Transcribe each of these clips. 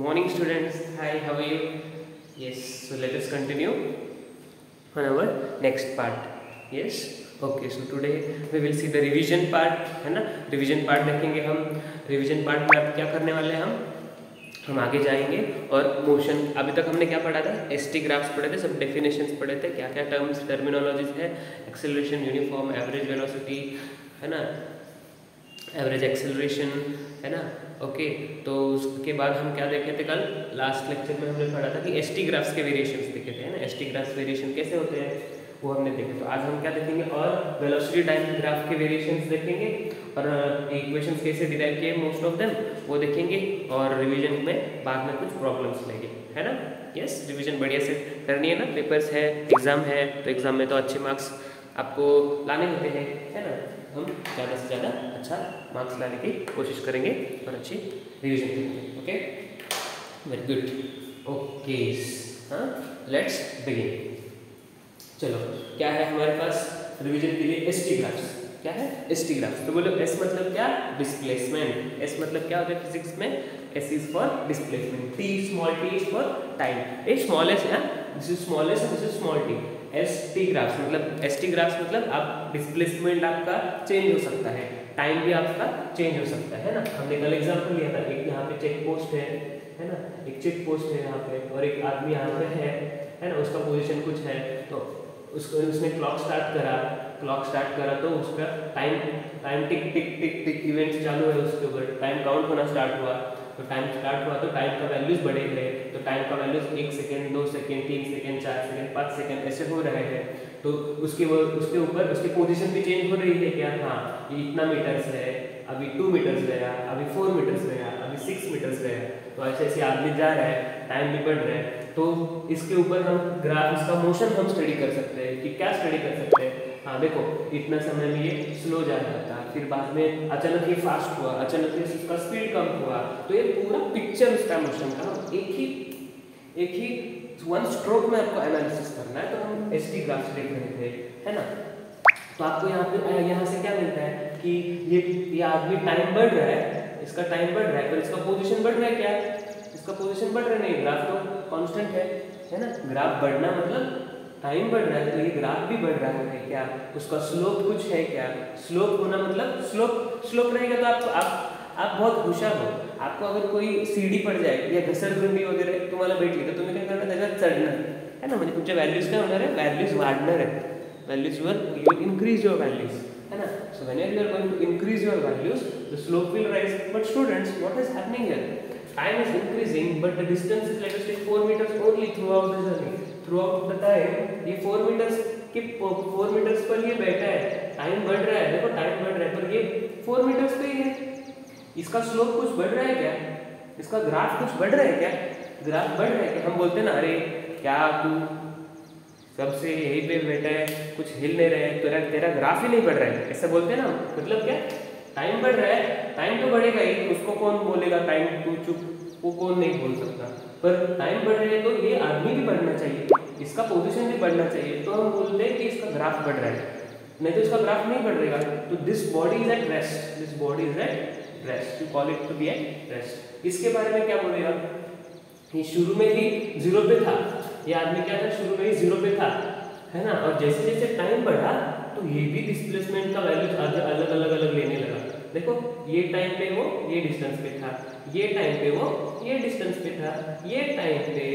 morning students hi how are you yes so let us continue on our next part yes okay so today we will see the revision part है ना revision part देखेंगे हम revision part में अब क्या करने वाले हैं हम हम आगे जाएँगे और मोशन अभी तक हमने क्या पढ़ा था एस टी ग्राफ्स पढ़े थे सब डेफिनेशंस पढ़े थे क्या क्या टर्म्स टर्मिनोलॉजीज है एक्सेलरेशन यूनिफॉर्म एवरेज वेलोसिटी है ना एवरेज एक्सेलरेशन है ना ओके तो उसके बाद हम क्या देखे थे कल? लास्ट लेक्चर में हमने पढ़ा था कि एस टी ग्राफ्स के वेरिएशन देखे थे, है ना? एस टी ग्राफ्स वेरिएशन कैसे होते हैं, वो हमने देखे। तो आज हम क्या देखेंगे? और वेलोसिटी टाइम ग्राफ के वेरिएशंस देखेंगे। और इक्वेशंस कैसे डिराइव किए मोस्ट ऑफ़ देम वो देखेंगे। और रिवीजन में बाद में कुछ प्रॉब्लम्स लेंगे, है ना? यस रिवीजन बढ़िया से करनी है ना? पेपर्स है एग्ज़ाम है तो एग्ज़ाम में तो अच्छे मार्क्स आपको लाने होते हैं, है ना? हम ज़्यादा से ज़्यादा अच्छा मार्क्स लाने की कोशिश करेंगे और अच्छी रिविजन करेंगे ओके वेरी गुड ओके हाँ लेट्स बिगिन चलो, क्या है हमारे पास रिविजन के लिए एस टी ग्राफ्स क्या है एस टी ग्राफ्स तो बोलो एस मतलब क्या? डिस्प्लेसमेंट एस मतलब क्या होता है फिजिक्स में? S is for displacement T small T is for time a smallest है? This is smallest this is small T S T graphs मतलब एस टी ग्राफ्स मतलब आप डिस्प्लेसमेंट आपका चेंज हो सकता है। टाइम भी आपका चेंज हो सकता है ना? हमने कल एग्ज़ाम्पल लिया था, एक यहाँ पे चेक पोस्ट है है ना? एक चेक पोस्ट है यहाँ पे और एक आदमी यहाँ पे है है ना? उसका पोजीशन कुछ है तो उसको उसने क्लॉक स्टार्ट करा क्लॉक स्टार्ट करा तो उसका time time tick tick tick tick events चालू है उसके ऊपर। टाइम काउंट होना स्टार्ट हुआ। तो टाइम स्टार्ट हुआ तो टाइम का वैल्यूज़ बढ़े गए तो टाइम का वैल्यूज़ एक सेकेंड दो सेकेंड तीन सेकेंड चार सेकेंड पाँच सेकेंड ऐसे हो रहे हैं। तो उसके वो, उसके ऊपर, उसकी पोजीशन भी चेंज हो रही है क्या? हाँ ये इतना मीटर्स है, अभी टू मीटर्स गया, अभी फोर मीटर्स गया, अभी सिक्स मीटर्स गया। तो ऐसे ऐसे आदमी जा रहा है टाइम भी बढ़ रहा है। तो इसके ऊपर हम ग्राफ इसका मोशन हम स्टडी कर सकते हैं कि क्या स्टडी कर सकते हैं। हाँ देखो, इतना समय में ये स्लो जा रहा था फिर बाद में अचानक ये फास्ट हुआ, अचानक ये इसका स्पीड कम हुआ। तो ये पूरा पिक्चर उसका मोशन का एक ही एक ही वन स्ट्रोक में आपको एनालिसिस करना है तो हम एस टी ग्राफ्स देख रहे थे, है ना? तो आपको यहाँ पे यहाँ से क्या मिलता है कि ये ये आदमी टाइम बढ़ रहा है, इसका टाइम बढ़ रहा है, पर इसका पोजीशन बढ़ रहा है क्या? इसका पोजीशन बढ़ रहा है नहीं ग्राफ तो कांस्टेंट है है ना? ग्राफ बढ़ना मतलब टाइम बढ़ रहा है तो ये ग्राफ भी बढ़ रहा है क्या? उसका स्लोप कुछ है क्या? स्लोप होना मतलब स्लोप स्लोप रहेगा तो आप आप आप बहुत हुशार हो। आपको अगर कोई सीडी पड़ जाए या घसरगुंडी वगैरे तुम्हाला भेटली तर तुम्ही काय करणार त्याच्यात चढणार है ना? म्हणजे तुमच्या व्हॅल्यूज काय होणार आहे व्हॅल्यूज वाढणार आहे व्हॅल्यूजवर यू इन्क्रीज युअर व्हॅल्यूज है ना? So when you are going to increase your values the slope will rise but students what is happening here time is increasing, but the distance is let us say 4 meters only throughout the journey throughout the time, ये 4 meters के 4 meters पर ये बैठा है time बढ़ रहा है, देखो टाइम बढ़ रहा है, पर ये 4 meters पे ही है। इसका स्लोप कुछ बढ़ रहा है क्या? इसका ग्राफ कुछ बढ़ रहा है क्या? ग्राफ बढ़ रहा है क्या? हम बोलते ना, अरे, क्या तू सबसे यही पे बैठा है, कुछ हिल नहीं रहे तेरा तेरा ग्राफ ही नहीं बढ़ रहा है। ऐसा बोलते ना मतलब क्या? टाइम बढ़ रहा है टाइम तो बढ़ेगा ही, उसको कौन बोलेगा? टाइम तू चुप, वो कौन नहीं बोल सकता? पर टाइम बढ़ रहा है तो ये आदमी भी बढ़ना चाहिए। इसका पोजीशन भी बढ़ना चाहिए। तो हम बोलते हैं कि इसका ग्राफ बढ़ रहा है। नहीं तो इसका ग्राफ नहीं बढ़ रहेगा। तो this body is at rest this body is at rest you call it to be at rest इसके बारे में क्या बोलेगा? ये शुरू में ही ज़ीरो पे था। ये आदमी क्या था? शुरू में ही ज़ीरो पे था। है ना? और जैसे जैसे टाइम बढ़ा तो ये भी डिस्प्लेसमेंट का वैल्यू अलग अलग अलग लेने लगा। देखो, ये टाइम पे वो, ये डिस्टेंस पे था। ये टाइम पे वो, ये डिस्टेंस पे था। ये टाइम पे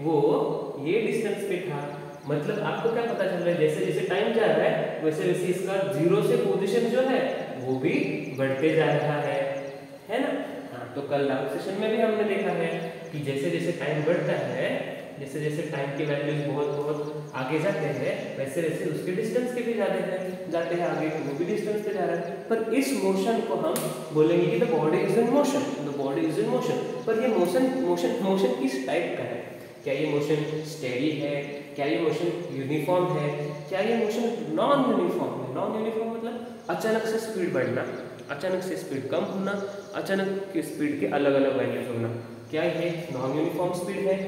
वो, ये डिस्टेंस पे था। मतलब आपको क्या पता चल रहा है? जैसे जैसे टाइम जा रहा है, वैसे वैसे इसका ज़ीरो से पोजिशन जो है, वो भी बढ़ते जा रहा है। है ना? हाँ तो कल लास्ट सेशन में भी हमने देखा है कि जैसे जैसे टाइम बढ़ता है जैसे जैसे टाइम के वैल्यूज़ बहुत बहुत आगे जाते हैं, वैसे वैसे उसके डिस्टेंस के भी जाते हैं जाते हैं आगे, वो भी डिस्टेंस पे जा रहा है। पर इस मोशन को हम बोलेंगे कि the body is in motion the body is in motion पर ये मोशन मोशन मोशन किस टाइप का है? क्या ये मोशन स्टेडी है? क्या ये मोशन यूनिफॉर्म है? क्या ये मोशन नॉन यूनिफॉर्म है? नॉन यूनिफॉर्म मतलब अचानक से स्पीड बढ़ना, अचानक से स्पीड कम होना, अचानक की स्पीड के अलग अलग वैल्यूज़ होना। क्या ये नॉन यूनिफॉर्म स्पीड है?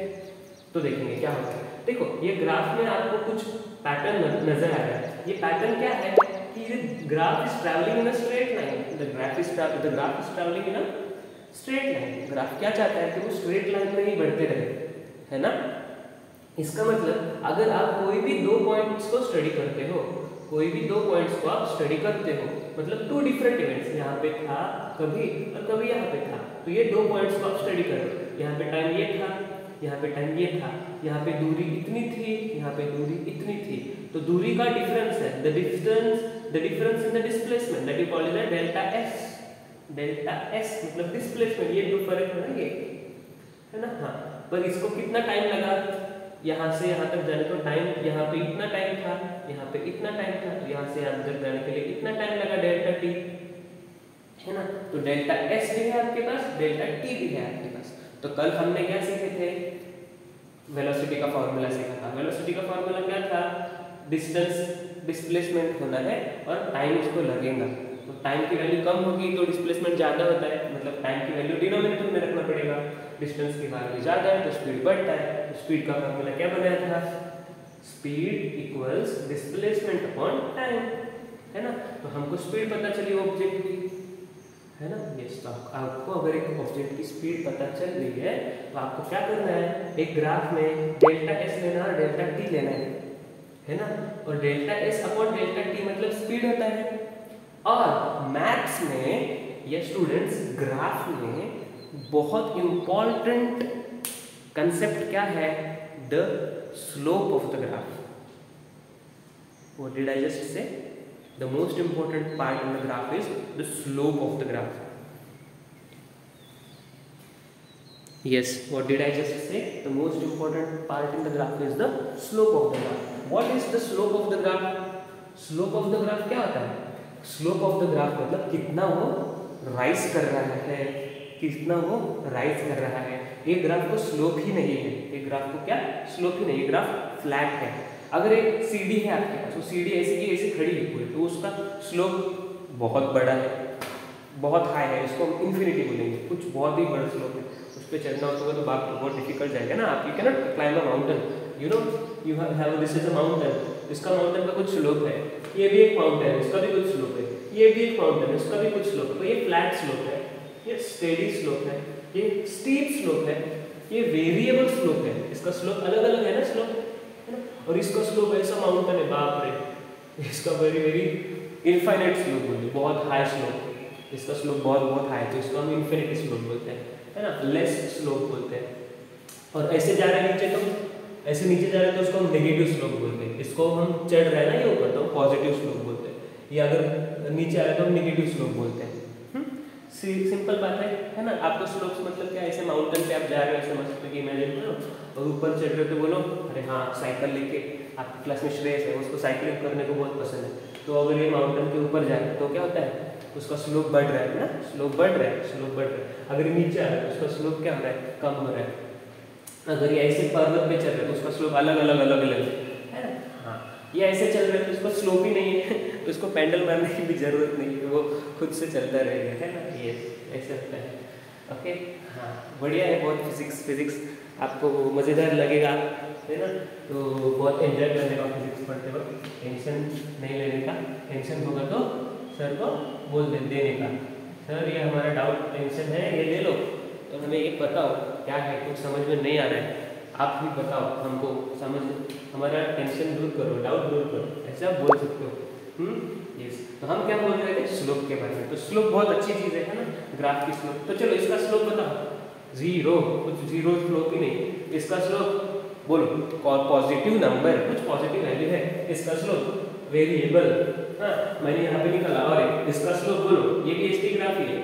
तो देखेंगे क्या होता है। देखो, ये ग्राफ में आपको कुछ पैटर्न नज़र आ रहा है। ये पैटर्न क्या है कि ये graph is travelling in a straight line the graph is the graph is travelling in a straight line graph क्या चाहता है कि वो स्ट्रेट लाइन में ही बढ़ते रहे, है ना? इसका मतलब अगर आप कोई भी दो पॉइंट्स को स्टडी करते हो, कोई भी दो पॉइंट्स को आप स्टडी करते हो मतलब टू डिफरेंट इवेंट्स यहाँ पे था, कभी और कभी यहाँ पे था तो ये दो पॉइंट्स को आप स्टडी करो यहाँ पे टाइम ये था यहाँ पे टाइम ये था, यहाँ पे दूरी इतनी थी, यहाँ पे दूरी इतनी थी। तो दूरी का डिफरेंस है। The distance the difference in the displacement that is called as delta S delta S मतलब डिस्प्लेसमेंट ये जो फ़र्क है ना ये? है ना? हाँ। पर इसको कितना टाइम लगा? यहाँ से यहाँ तक जाने को टाइम यहाँ पे इतना टाइम था, यहाँ पे इतना टाइम था तो यहाँ से यहाँ तक जाने के लिए इतना टाइम लगा? डेल्टा टी है ना? तो डेल्टा एस भी है आपके पास डेल्टा टी भी है आपके पास। तो कल हमने क्या सीखे थे? वेलोसिटी का फॉर्मूला सीखा था। वेलोसिटी का फॉर्मूला क्या था? डिस्टेंस डिस्प्लेसमेंट होना है और टाइम उसको लगेगा। तो टाइम की वैल्यू कम होगी तो डिस्प्लेसमेंट ज़्यादा होता है। मतलब टाइम की वैल्यू डिनोमिनेटर में रखना पड़ेगा। डिस्टेंस की वैल्यू ज़्यादा है तो स्पीड बढ़ता है। तो स्पीड का फॉर्मूला क्या बनाया था? Speed equals displacement upon time है ना? तो हमको स्पीड पता चली ऑब्जेक्ट की। है ना? यस तो आपको अगर एक ऑब्जेक्ट की स्पीड पता चल रही है तो आपको क्या करना है? एक ग्राफ में डेल्टा एस लेना और डेल्टा टी लेना है है ना? और delta S upon delta T मतलब स्पीड होता है। और मैथ्स में या स्टूडेंट्स ग्राफ में बहुत इंपॉर्टेंट कंसेप्ट क्या है? The slope of the graph i just say? The most important part in the graph is the slope of the graph yes what did i just say the most important part in the graph is the slope of the graph what is the slope of the graph slope of the graph क्या होता है slope of the graph मतलब कितना वो rise कर रहा है कितना वो राइज कर रहा है ये ग्राफ को स्लोप ही नहीं है ये ग्राफ को क्या स्लोप ही नहीं ये ग्राफ फ्लैट है अगर एक सीढ़ी है आपके पास वो सीढ़ी ऐसी की ऐसी खड़ी है पूरी तो उसका स्लोप बहुत बड़ा है, बहुत हाई है, इसको हम इन्फिनिटी बोलेंगे, कुछ बहुत ही बड़ा स्लोप है। उस पर चढ़ना होता तो बाप तो बहुत डिफ़िकल्ट जाएगा ना आप you cannot climb a mountain you know you have this is a mountain इसका माउंटेन का कुछ स्लोप है, ये भी एक माउंटेन है, इसका भी कुछ स्लोप है, ये भी एक माउंटेन है, इसका भी कुछ स्लोप है तो ये फ्लैट स्लोप है, ये स्टेडी स्लोप है, ये स्टीप स्लोप है, ये वेरिएबल स्लोप है, इसका स्लोप अलग अलग है ना स्लोप और इसका स्लोप ऐसा माउंटेन है, बाप रे। इसका वेरी वेरी इनफाइनाइट स्लोप बोलिए बहुत हाई स्लोप इसका स्लोप बहुत बहुत हाई तो इसको हम इन्फिनिटी स्लोप बोलते हैं, है ना? लेस स्लोप बोलते हैं। और ऐसे जा रहे हैं नीचे तो ऐसे नीचे जा रहे हैं तो उसको हम नेगेटिव स्लोप बोलते हैं। इसको हम चढ़ रहे हैं ना ये ऊपर तो पॉजिटिव स्लोप बोलते हैं। या अगर नीचे आ रहे तो हम नेगेटिव स्लोप बोलते हैं। सिंपल बात है है ना? आपको स्लोप्स मतलब क्या, ऐसे माउंटेन पे आप जा रहे हो ऐसे मस्त कि इमेजिन करो और ऊपर चढ़ रहे हो तो बोलो, अरे हाँ साइकिल लेके आपकी क्लास में श्रेयस है, उसको साइकिलिंग करने को बहुत पसंद है। तो अगर ये माउंटेन के ऊपर जाए तो क्या होता है? उसका स्लोप बढ़ रहा है ना? स्लोप बढ़ रहा है स्लोप बढ़ रहा है। अगर नीचे आ रहा है तो उसका स्लोप क्या हो रहा है? कम हो रहा है। अगर ये ऐसे पर्वत पे चल रहा है तो उसका स्लोप अलग अलग अलग अलग। है ना? हाँ। ये ऐसे चल रहा है तो उसका स्लोप ही नहीं है। तो उसको पैंडल मारने की भी ज़रूरत नहीं है, वो खुद से चलता रहेगा, है ना? ये ऐसे होता है। ओके हाँ बढ़िया है, बहुत फिजिक्स फिजिक्स आपको मज़ेदार लगेगा, है ना? तो बहुत एंजॉय करने का फिजिक्स पढ़ते वक्त। टेंशन नहीं लेने का। टेंशन होगा तो सर को बोल दे, देने का। सर ये हमारा डाउट टेंशन है, ये ले लो। तो हमें ये बताओ, क्या है? कुछ समझ में नहीं आ रहा है। आप भी बताओ, हमको समझ, हमारा टेंशन दूर करो डाउट दूर करो। ऐसा बोल सकते हो। यस तो हम क्या बोल रहे थे? स्लोप के बारे में। तो स्लोप बहुत अच्छी चीज़ है ना? ग्राफ की स्लोप तो चलो इसका स्लोप बताओ। ज़ीरो कुछ ज़ीरो स्लोप ही नहीं। इसका स्लोप बोलो। पॉजिटिव नंबर कुछ पॉजिटिव वैल्यू है। इसका स्लोप वेरिएबल हाँ मैंने यहाँ पे निकाला और इसका स्लोप बोलो। ये भी इसकी ग्राफ ही है।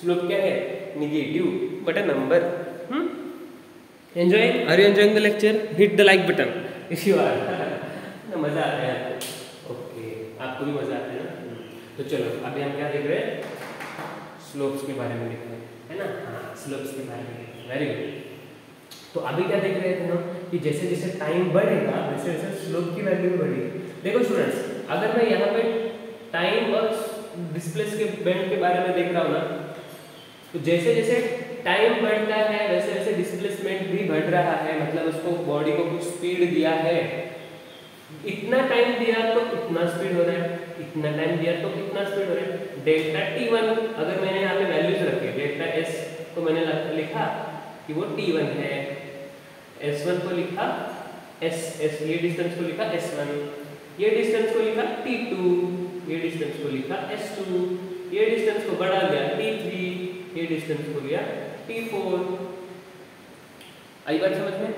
स्लोप क्या है? Negative but number enjoy are you enjoying the lecture hit the like button if are ना मज़ा आता है ओके आपको भी मज़ा आता है ना? तो चलो अभी हम क्या देख रहे हैं? स्लोप्स के बारे में देख रहे हैं है ना? हाँ स्लोप्स के बारे में वेरी गुड तो अभी क्या देख रहे थे हम? कि जैसे जैसे टाइम बढ़ेगा वैसे वैसे स्लोप की वैल्यू भी बढ़ेगी। देखो स्टूडेंट्स अगर मैं यहाँ पे टाइम और डिस्प्लेस के बैंड के बारे में देख रहा हूँ ना तो जैसे जैसे टाइम बढ़ता है वैसे वैसे डिस्प्लेसमेंट भी बढ़ रहा है। मतलब उसको बॉडी को कुछ स्पीड दिया है। इतना टाइम दिया तो इतना स्पीड हो रहा है, इतना टाइम दिया तो कितना स्पीड हो रहा है। डेल्टा टी वन अगर मैंने यहाँ पे वैल्यूज़ रखे डेल्टा एस को मैंने लिखा कि वो टी वन है एस वन को लिखा एस एस ये डिस्टेंस को लिखा एस वन ये डिस्टेंस को लिखा टी टू ये डिस्टेंस को लिखा एस टू ये डिस्टेंस को बढ़ा दिया टी थ्री ये डिस्टेंस को लिया टी फोर आई बात समझ में?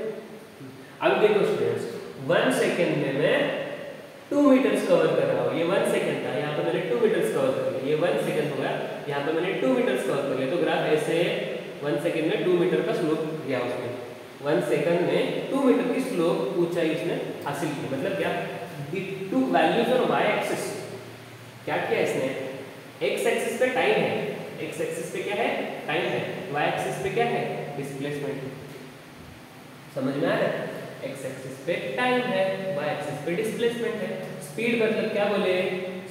अब देखो स्टूडेंट्स वन सेकेंड में मैं टू मीटर्स कवर कर रहा हूँ। ये वन सेकेंड था, यहाँ पे मैंने टू मीटर्स कवर कर लिया। ये वन सेकेंड हो गया, यहाँ पे मैंने टू मीटर्स कवर कर लिया। तो ग्राफ ऐसे वन सेकेंड में टू मीटर का स्लोप गया उसमें वन सेकेंड में टू मीटर की स्लोप ऊंचाई इसने हासिल की। मतलब क्या? Two values on Y axis क्या किया इसने? एक्स एक्सिस पे टाइम है। एक्स एक्सिस पे क्या है? टाइम है। वाई एक्सिस पे क्या है? डिस्प्लेसमेंट समझ में आ रहा है? एक्स एक्सिस पे टाइम है वाई एक्सिस पे डिस्प्लेसमेंट है. स्पीड मतलब क्या बोले?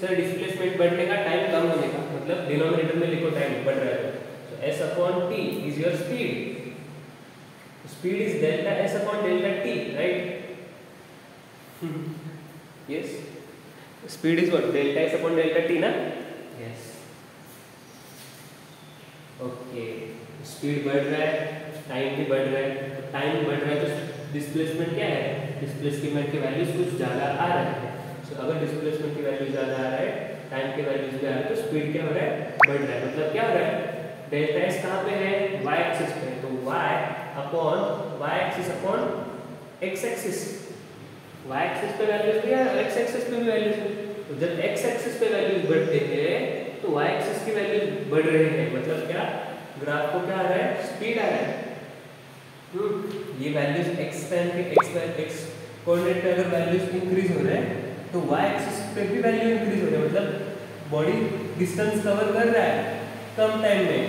सर डिस्प्लेसमेंट बढ़ने का टाइम कम होने का मतलब डिनोमिनेटर में लिखो टाइम बढ़ रहा है। तो S upon T is your speed speed is delta s upon delta t, right? Yes? Speed is what? Delta s upon delta t, na? Yes. Okay speed बढ़ रहा है टाइम भी बढ़ रहा है. टाइम बढ़ रहा है तो डिस्प्लेसमेंट क्या है? डिस्प्लेसमेंट के वैल्यूज़ कुछ ज़्यादा आ रहे हैं। सो अगर डिस्प्लेसमेंट की वैल्यू ज़्यादा आ रहा है टाइम के वैल्यूज़ भी आ रहे हैं तो स्पीड क्या हो रहा है? बढ़ रहा है। मतलब क्या हो रहा है? डेल्टा एस कहाँ पे है? वाई एक्सिस पे तो Y upon Y axis upon X axis Y axis पे वैल्यूज़ भी है एक्स एक्सिस पे भी वैल्यूज़ तो जब एक्स एक्सिस पे वैल्यूज़ बढ़ते हैं तो वाई एक्सिस की वैल्यूज़ बढ़ रहे हैं। मतलब क्या? ग्राफ को क्या आ रहा है? स्पीड आ रहा है। ये वैल्यूज़ एक्स टाइम के एक्स एक्स कोऑर्डिनेट पे अगर वैल्यूज़ इंक्रीज हो रहे हैं तो वाई एक्सिस पे भी वैल्यू इंक्रीज हो रहे है। मतलब बॉडी डिस्टेंस कवर कर रहा है कम टाइम में।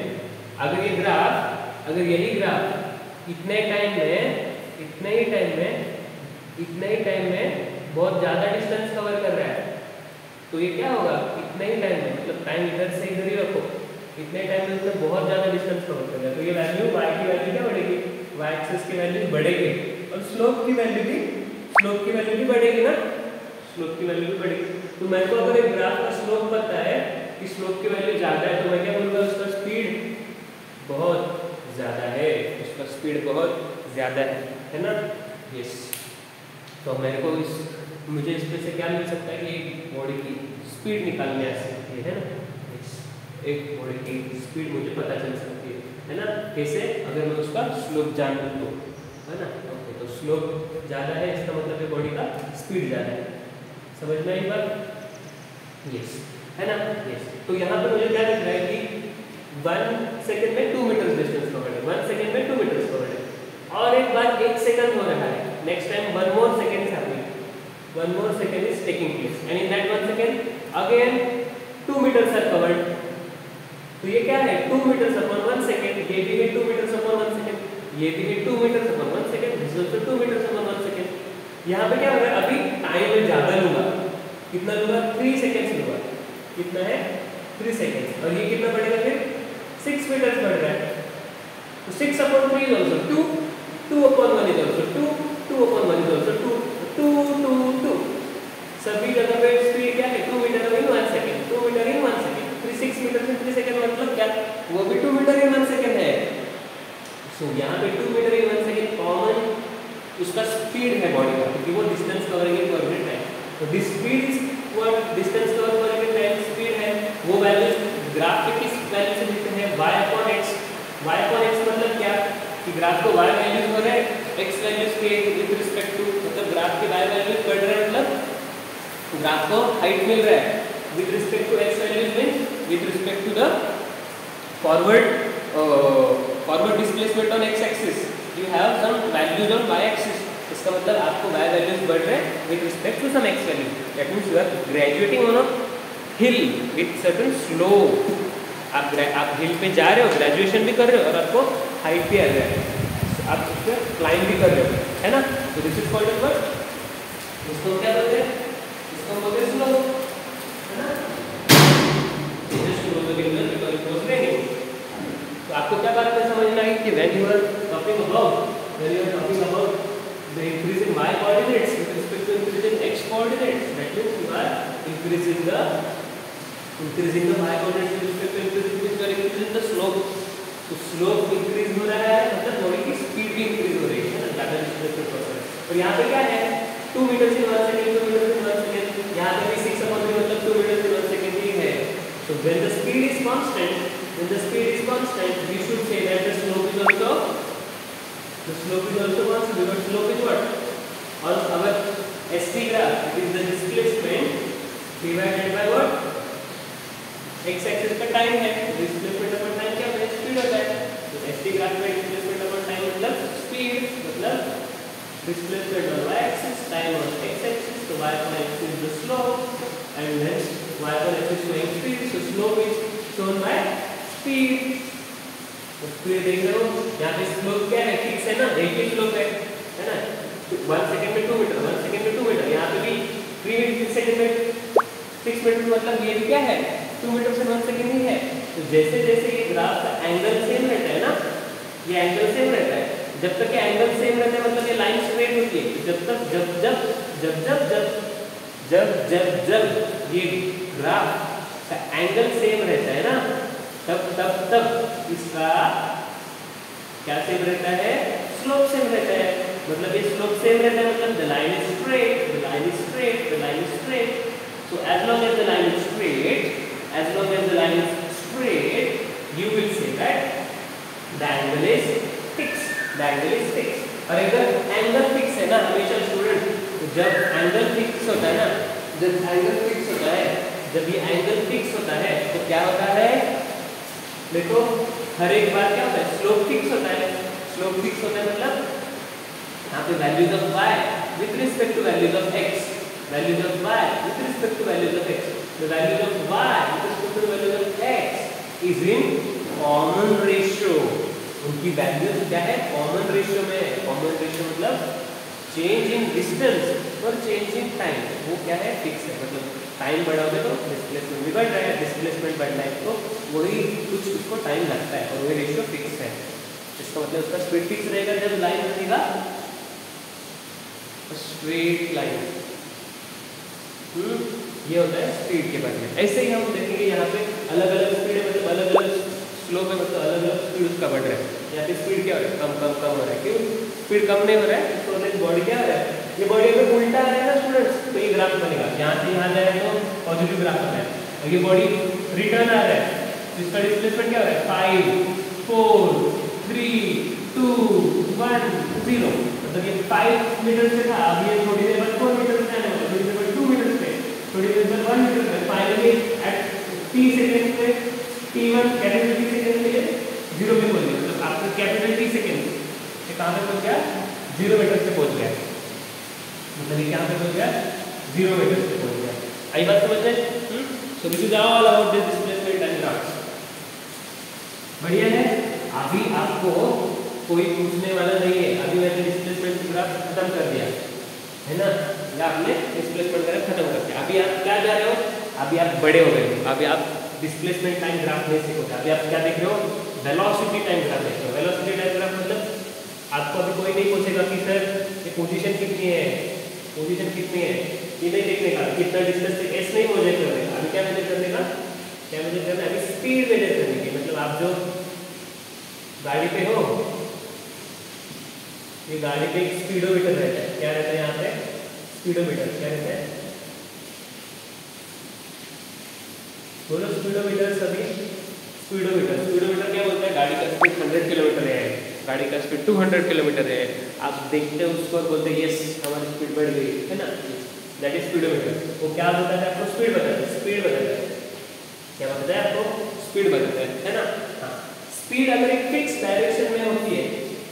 अगर ये ग्राफ अगर यही ग्राफ इतने टाइम में, इतने ही टाइम में, इतने ही टाइम में बहुत ज़्यादा डिस्टेंस कवर कर रहा है तो ये क्या होगा? इतने ही टाइम में मतलब टाइम इधर से इधर ही रखो। इतने टाइम में मतलब बहुत ज़्यादा डिस्टेंस कवर कर रहा है। तो ये वैल्यू वाई की वैल्यू क्या बढ़ेगी? वाई एक्सिस की वैल्यू बढ़ेगी और स्लोप की वैल्यू भी स्लोप की वैल्यू भी बढ़ेगी ना? स्लोप की वैल्यू भी बढ़ेगी। तो मेरे को अगर एक ग्राफ का स्लोप पता है कि स्लोप की वैल्यू ज़्यादा है तो मैं क्या बोलूँगा, उसका स्पीड बहुत ज़्यादा है। उसका स्पीड बहुत ज़्यादा है है ना? यस तो मेरे को इस, मुझे इसमें से क्या मिल सकता है कि एक बॉडी की स्पीड निकालने आ सकती है ना? एक बॉडी की स्पीड मुझे पता चल सकती है। है ना? कैसे अगर मैं उसका स्लोप जान लूँ तो है ना? ओके तो स्लोप ज़्यादा है, इसका मतलब है बॉडी का स्पीड ज़्यादा है। समझ में आई बात? यस है ना? यस तो यहाँ पर मुझे क्या दिख रहा है कि वन सेकेंड में टू मीटर डिस्टेंस कवर्ड है वन सेकेंड में टू मीटर कवर्ड है और एक बार एक सेकंड हो रहा है। Next time one more second है one more second is taking place and in that one second, again two meters are covered तो ये क्या है? Two metres upon one second ये भी है two metres upon one second ये भी है two metres upon one second this two metres upon one second यहाँ पे क्या हो रहा है? अभी टाइम में ज़्यादा लूँगा। कितना लूँगा? थ्री सेकेंड्स लूँगा। कितना है? थ्री सेकेंड्स और ये कितना बढ़ेगा फिर? सिक्स मीटर्स बढ़ रहा है। तो six upon three is also two two upon one is also two two upon one is also two two two two सभी जगह पे स्पीड क्या है two metre in one second two metre in one second three six metre in three second मतलब क्या वो भी two metre in one second है। सो so, यहाँ पे two metre in one second common उसका स्पीड है बॉडी का क्योंकि वो डिस्टेंस कवरिंग इन पर मिनट है। तो this speed is what distance cover per minute time speed है। वो वैल्यू ग्राफ पे किस वैल्यू से लिखते हैं? Y upon x y upon x मतलब क्या? कि ग्राफ को y वैल्यूज़ हो रहे हैं x वैल्यूज़ के विद रिस्पेक्ट टू मतलब ग्राफ के y वैल्यूज़ बढ़ रहे हैं मतलब ग्राफ को हाइट मिल रहा है। With respect to x values means with respect to the forward uh, forward displacement on x axis you have some values on y axis इसका मतलब आपको y values बढ़ रहे हैं with respect to some x value that means you are graduating on a hill with certain slope आप आप हिल पे जा रहे हो ग्रेजुएशन भी कर रहे हो और आपको हाइट भी आ रहा है आप उस पर क्लाइंब भी कर रहे हो है ना तो दिस इज़ कॉल्ड इसको क्या बोलते हैं इसको बोलते हैं तो आपको क्या बात में समझना है कि when you are talking about when you are talking about the increase in y coordinates with respect to increase in x coordinates that means you are increasing the increasing the y coordinates with respect to increasing which you are increasing the slope तो slope increase हो रहा है मतलब body की speed भी increase हो रही है ना ज़्यादा डिस्प्लेसमेंट प्रोसेस और यहाँ पे क्या है two metre in one second two metre in when the speed is constant when the speed is constant we should say that the slope is also the slope is also constant because slope is what or our st graph it is the displacement divided by what x axis का time है displacement अपन time क्या होता है speed होता है तो st graph में displacement अपन time मतलब स्पीड मतलब displacement on y axis time on x axis so y upon x is the slope and then y upon x is showing speed, so slope is shown by speed. तो speed देख रहे हो, यहाँ पे slope क्या है? Fix है ना एक ही स्लोप है है ना? वन सेकेंड में टू मीटर वन सेकेंड में टू मीटर यहाँ पे भी थ्री सेकेंड में सिक्स मीटर मतलब ये भी क्या है? टू मीटर से वन सेकेंड ही है। तो जैसे जैसे ये ग्राफ का एंगल सेम रहता है ना, ये एंगल सेम रहता है। जब तक ये एंगल सेम रहता है मतलब ये लाइन स्ट्रेट होती है। जब तक, जब जब जब जब जब जब जब जब ये ग्राफ का एंगल सेम रहता है ना? तब तब तब इसका क्या सेम रहता है? स्लोप सेम रहता है। मतलब ये स्लोप सेम रहता है मतलब the line is straight the line is straight the line is straight so, as long as the line is straight, as long as the line is straight, you will say that the angle is fixed, the angle is fixed और अगर angle fix है ना, हमेशा student जब angle fix होता है ना, जब एंगल फिक्स होता है जब ये एंगल फिक्स होता है तो क्या होता है? देखो, हर एक बार क्या होता है? स्लोप फिक्स होता है। स्लोप फिक्स होता है मतलब? यहाँ पे values of y with respect to values of x values of y with respect to values of x. The values of y with to the values of x is in common ratio. उनकी values क्या है? Common ratio में common ratio मतलब change in distance और change in time वो क्या है? Fix है। मतलब टाइम बढ़ाओगे तो डिस्प्लेसमेंट भी बढ़ रहा है डिस्प्लेसमेंट बढ़ रहा है तो वही कुछ उसको टाइम लगता है और वही रेशियो फिक्स है। इसका मतलब उसका स्पीड फिक्स रहेगा जब लाइन बनेगा स्ट्रेट लाइन ये होता है स्पीड के बारे में। ऐसे ही हम देखेंगे यहाँ पे अलग अलग स्पीड है मतलब अलग अलग स्लो में मतलब अलग अलग स्पीड उसका बढ़ रहा है। यहाँ पे स्पीड क्या हो रहा है? कम कम कम हो रहा है। क्यों? स्पीड कम नहीं हो रहा है तो बॉडी क्या हो रहा है? ये बॉडी अगर उल्टा रहे ना स्टूडेंट्स तो ये ग्राफ बनेगा। यहाँ से यहाँ जाए तो पॉजिटिव ग्राफ है और ये बॉडी रिटर्न आ रहा है इसका डिस्प्लेसमेंट क्या हो रहा है? Five four three two one zero मतलब ये फाइव मीटर से था, अब ये थोड़ी देर बाद फोर मीटर से आने वाला थोड़ी देर बाद टू मीटर पे थोड़ी देर बाद वन मीटर पे फाइनली एट टी सेकेंड पे T one capital T second पे ज़ीरो पे पहुँच गया मतलब आफ्टर कैपिटल टी सेकेंड ये कहाँ पे पहुँच गया ज़ीरो मीटर से पहुँच गया मतलब ये कहाँ पे पहुँच गया ज़ीरो मीटर से पहुँच गया आई बात समझ में so this is all about this displacement and बढ़िया है। अभी आपको कोई पूछने वाला नहीं है। अभी मैंने डिस्प्लेसमेंट ग्राफ खत्म कर दिया। है ना? या आपने डिस्प्लेसमेंट ग्राफ खत्म कर दिया। अभी आप क्या जा रहे हो? अभी आप बड़े हो गए अभी आप डिस्प्लेसमेंट टाइम ग्राफ नहीं सीखोगे अभी आप क्या देख रहे हो? वेलोसिटी टाइम ग्राफ देख रहे हो। वेलोसिटी टाइम ग्राफ मतलब आपको अभी कोई नहीं पूछेगा कि, सर, ये पोजीशन कितनी है? पोजीशन कितनी है? ये नहीं देखने का, कितना डिस्टेंस से एस नहीं मेजर करने का, अभी क्या मेजर करने का? क्या मेजर करना? अभी स्पीड मेजर करने की मतलब आप जो गाड़ी पे हो, ये गाड़ी पे स्पीडोमीटर रहता है, क्या रहता है यहाँ पे? स्पीडोमीटर क्या रहता है? बोलो स्पीडोमीटर सभी। स्पीडोमीटर स्पीडोमीटर क्या बोलता है? गाड़ी का स्पीड 100 किलोमीटर है, गाड़ी का स्पीड 200 किलोमीटर है। आप देखते हैं उसको बोलते हैं यस हमारी स्पीड बढ़ गई, है ना? दैट इज़ स्पीडोमीटर वो क्या बताता है आपको? स्पीड बताता है स्पीड बताता है क्या बताता है आपको? स्पीड बताता है है ना? हाँ। स्पीड अगर एक फिक्स डायरेक्शन में होती है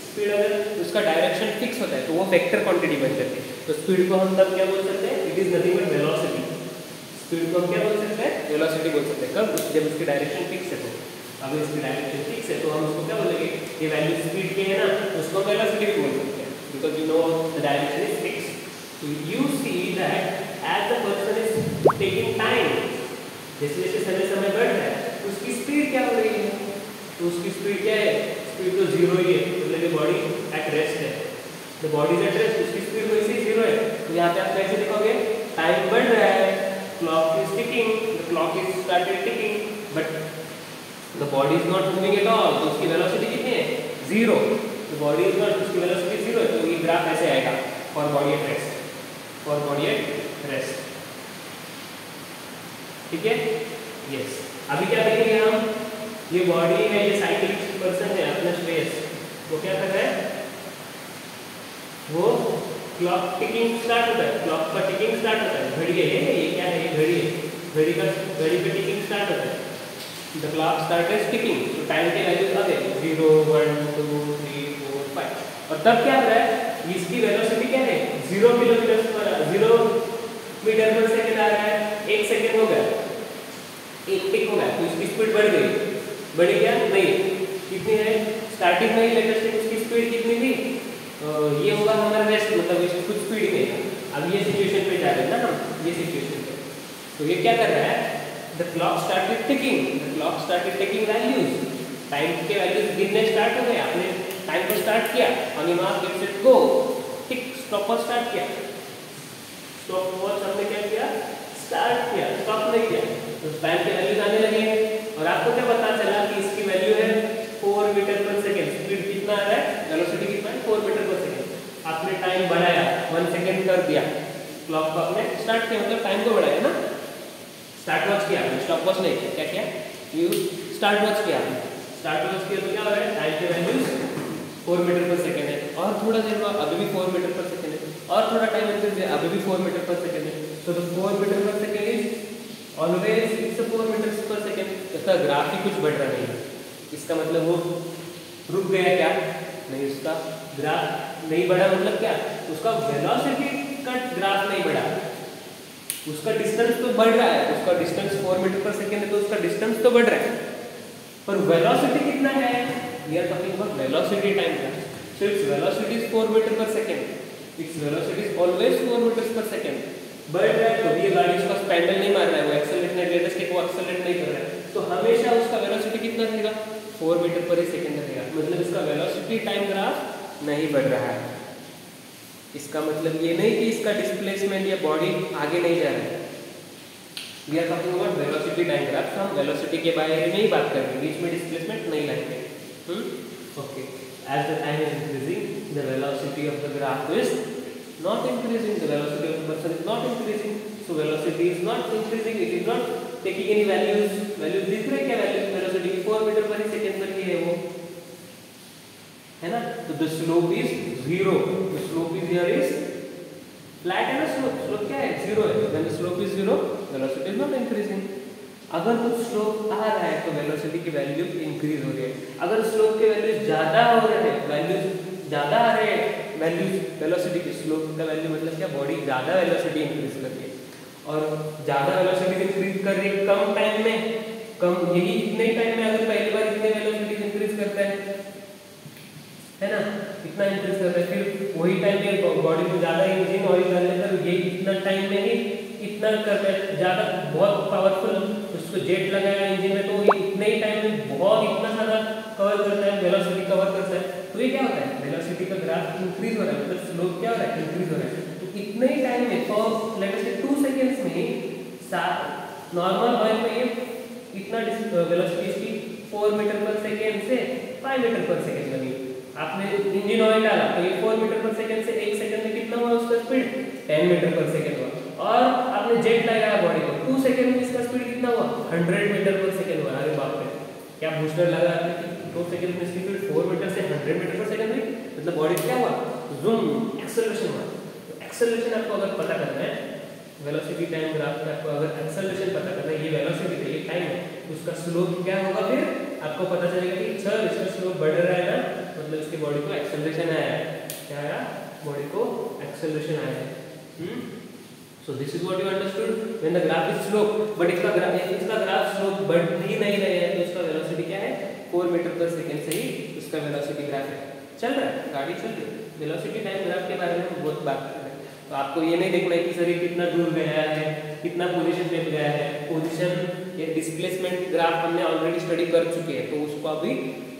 स्पीड अगर उसका डायरेक्शन फिक्स होता है तो वो वेक्टर क्वांटिटी बन जाती है। तो स्पीड को हम तब क्या बोल सकते हैं? It is nothing but velocity speed को हम क्या बोल सकते हैं? वेलोसिटी बोल सकते हैं। कब? जब उसकी डायरेक्शन फिक्स है तो। अगर इसकी डायरेक्शन फिक्स है तो हम उसको क्या बोलेंगे? ये वैल्यू स्पीड की है ना, उसको वेलोसिटी भी बोल सकते हैं। Because you know the direction is fix तो you see that as the person is taking time जैसे जैसे समय समय बढ़ रहा है तो उसकी स्पीड क्या हो रही है? तो उसकी स्पीड क्या है? स्पीड तो ज़ीरो ही है मतलब ये बॉडी एट रेस्ट है। The body is at rest उसकी स्पीड वैसे ही ज़ीरो है। तो यहाँ पे आप कैसे देखोगे? टाइम बढ़ रहा है, clock is ticking, the clock is started ticking, but the body is not moving at all तो उसकी वेलोसिटी कितनी है? Zero the body is not उसकी वेलोसिटी ज़ीरो है तो ये ग्राफ ऐसे आएगा for body at rest for body at rest ठीक है? यस अभी क्या देखेंगे हम? ये बॉडी है, ये साइकिल पर्सन है, अपना स्पेस वो क्या कर रहा है? वो क्लॉक टिकिंग स्टार्ट होता है। क्लॉक का टिकिंग स्टार्ट होता है। घड़ी है, ये क्या है? ये घड़ी है। घड़ी का, घड़ी पे टिकिंग स्टार्ट होता है। The clock start is ticking time के वैल्यूज़ आ गए zero one two three four five और तब क्या हो रहा है? इसकी वेलोसिटी क्या है? Zero kilometre zero metre per second आ रहा है. एक सेकेंड हो गया. एक टिक हो गया. तो इसकी स्पीड बढ़ गई. बढ़ी क्या? नहीं. कितनी है? स्टार्टिंग में ही लेटेस्ट उसकी स्पीड कितनी थी? ये होगा हमारा रेस्ट मतलब कुछ स्पीड में अब ये सिचुएशन पे जा रहे हैं ना हम. ये सिचुएशन पे. तो ये क्या कर रहा है? The clock started ticking the clock started ticking values time के वैल्यूज़ गिनने स्टार्ट हो गए. आपने टाइम को स्टार्ट किया on your mark get go tick stop पर स्टार्ट किया। स्टॉप वॉच हमने क्या किया? स्टार्ट किया स्टॉप नहीं किया। तो टाइम के वैल्यूज़ आने लगे, और आपको क्या पता चला कि इसकी वैल्यू है 4 मीटर पर सेकंड स्पीड कितना आ रहा है? वेलोसिटी कितना है? 4 मीटर पर सेकंड आपने टाइम बढ़ाया 1 सेकंड कर दिया। क्लॉक को आपने स्टार्ट किया मतलब टाइम को बढ़ाया ना। स्टार्ट वॉच किया आपने स्टॉप वॉच नहीं क्या। क्या यू स्टार्ट वॉच किया स्टार्ट वॉच किया तो क्या हो रहा है? टाइम के वैल्यूज़ 4 मीटर पर सेकंड है, और थोड़ा देर बाद अभी भी 4 मीटर पर सेकंड है, और थोड़ा टाइम इंक्रीज है अभी भी 4 मीटर पर सेकंड है। So the 4 metre per second is always it's 4 metre per second इसका ग्राफ ही कुछ बढ़ रहा नहीं है। इसका मतलब वो रुक गया क्या? नहीं, उसका ग्राफ नहीं बढ़ा मतलब क्या? उसका वेलोसिटी का ग्राफ नहीं बढ़ा। उसका डिस्टेंस तो बढ़ रहा है, उसका distance four metre per second है तो उसका डिस्टेंस तो बढ़ रहा है। पर वेलोसिटी कितना है? We are talking about velocity time का so it's velocity is four metre per second it's velocity is always four metre per second बढ़ रहा तो ये गाड़ी उसका स्पेंडल नहीं मार रहा है, वो एक्सेलरेट नहीं लेटेस्ट वो एक्सेलरेट नहीं कर रहा है। तो हमेशा उसका वेलोसिटी कितना रहेगा? फोर मीटर पर सेकेंड रहेगा। मतलब इसका वेलोसिटी टाइम ग्राफ नहीं बढ़ रहा है। इसका मतलब ये नहीं कि इसका डिस्प्लेसमेंट या बॉडी आगे नहीं जा रहा है। We are talking about velocity time हम वेलोसिटी के बारे में ही बात कर रहे हैं। बीच में डिस्प्लेसमेंट नहीं लाएँगे। Okay as the time is increasing the velocity of the graph is not increasing the velocity of the person is not increasing so velocity is not increasing it is not taking any values values दिख रहे क्या values velocity 4 metre per second पर ही है वो है ना तो the slope is zero the slope is here is flat है ना slope slope क्या है zero है when the slope is zero velocity is not increasing अगर कुछ स्लोप आ रहा है तो वेलोसिटी की वैल्यू इंक्रीज हो रही है। अगर स्लोप के वैल्यूज़ ज़्यादा हो रहे हैं वैल्यूज़ ज़्यादा आ रहे हैं वैल्यूज़ वेलोसिटी की स्लोप का वैल्यू मतलब क्या? बॉडी ज़्यादा वेलोसिटी इंक्रीज कर रही है। और ज़्यादा वेलोसिटी इंक्रीज कर रही है कम टाइम में, कम यही इतने टाइम में अगर पहली बार इतने वेलोसिटी इंक्रीज करता है है ना? इतना इंक्रीज करता है, फिर वही टाइम में बॉडी को ज़्यादा इंजन ऑयल डालने पर ये इतना टाइम में ही इतना करता है। ज़्यादा बहुत पावरफुल उसको जेट लगाया इंजन में तो इतने ही टाइम में बहुत इतना ज़्यादा कवर करता है वेलोसिटी कवर करता है। तो ये क्या होता है? वेलोसिटी का ग्राफ इंक्रीज हो रहा है मतलब स्लोप क्या हो रहा है? इंक्रीज हो रहा है। तो इतने ही टाइम में फॉर लेट अस से 2 सेकंड्स में नॉर्मल ऑयल में ये इतना वेलोसिटी इसकी 4 मीटर पर सेकंड से 5 मीटर पर सेकंड बनी। आपने इंजन ऑयल डाला तो ये 4 मीटर पर सेकंड से 1 सेकंड में कितना हुआ उसका स्पीड 10 मीटर पर सेकंड हुआ। और आपने जेट लगाया बॉडी को 2 सेकंड में इसका स्पीड 100 मीटर पर सेकंड हुआ अरे बाप रे क्या बूस्टर लगा आपने दो सेकंड में इसकी स्पीड फोर मीटर से हंड्रेड मीटर पर सेकंड हुई? मतलब बॉडी क्या हुआ? जूम एक्सेलरेशन हुआ। तो एक्सेलरेशन आपको अगर पता करना है वेलोसिटी टाइम ग्राफ का आपको अगर एक्सेलरेशन पता करना है, ये वेलोसिटी है ये टाइम है उसका स्लोप क्या होगा फिर? आपको पता चलेगा कि सर इसका स्लोप बढ़ रहा है ना मतलब इसकी बॉडी को एक्सेलरेशन आया है। क्या आया? बॉडी को एक्सेलरेशन आया है। hmm? So this is what you understood when the graph is slope. But the graph इसका ग्राफ स्लोप बढ़ ही नहीं रहे हैं तो उसका वेलोसिटी क्या है? फोर मीटर पर सेकेंड से ही उसका वेलोसिटी ग्राफ है। चल रहा है, गाड़ी चल रही है। वेलोसिटी टाइम ग्राफ के बारे में बहुत बात कर रहे हैं। तो आपको ये नहीं देखना है कि सर ये कितना दूर गया है, कितना पोजीशन पे गया है। पोजीशन ये डिस्प्लेसमेंट ग्राफ हमने ऑलरेडी स्टडी कर चुके हैं तो उसको अभी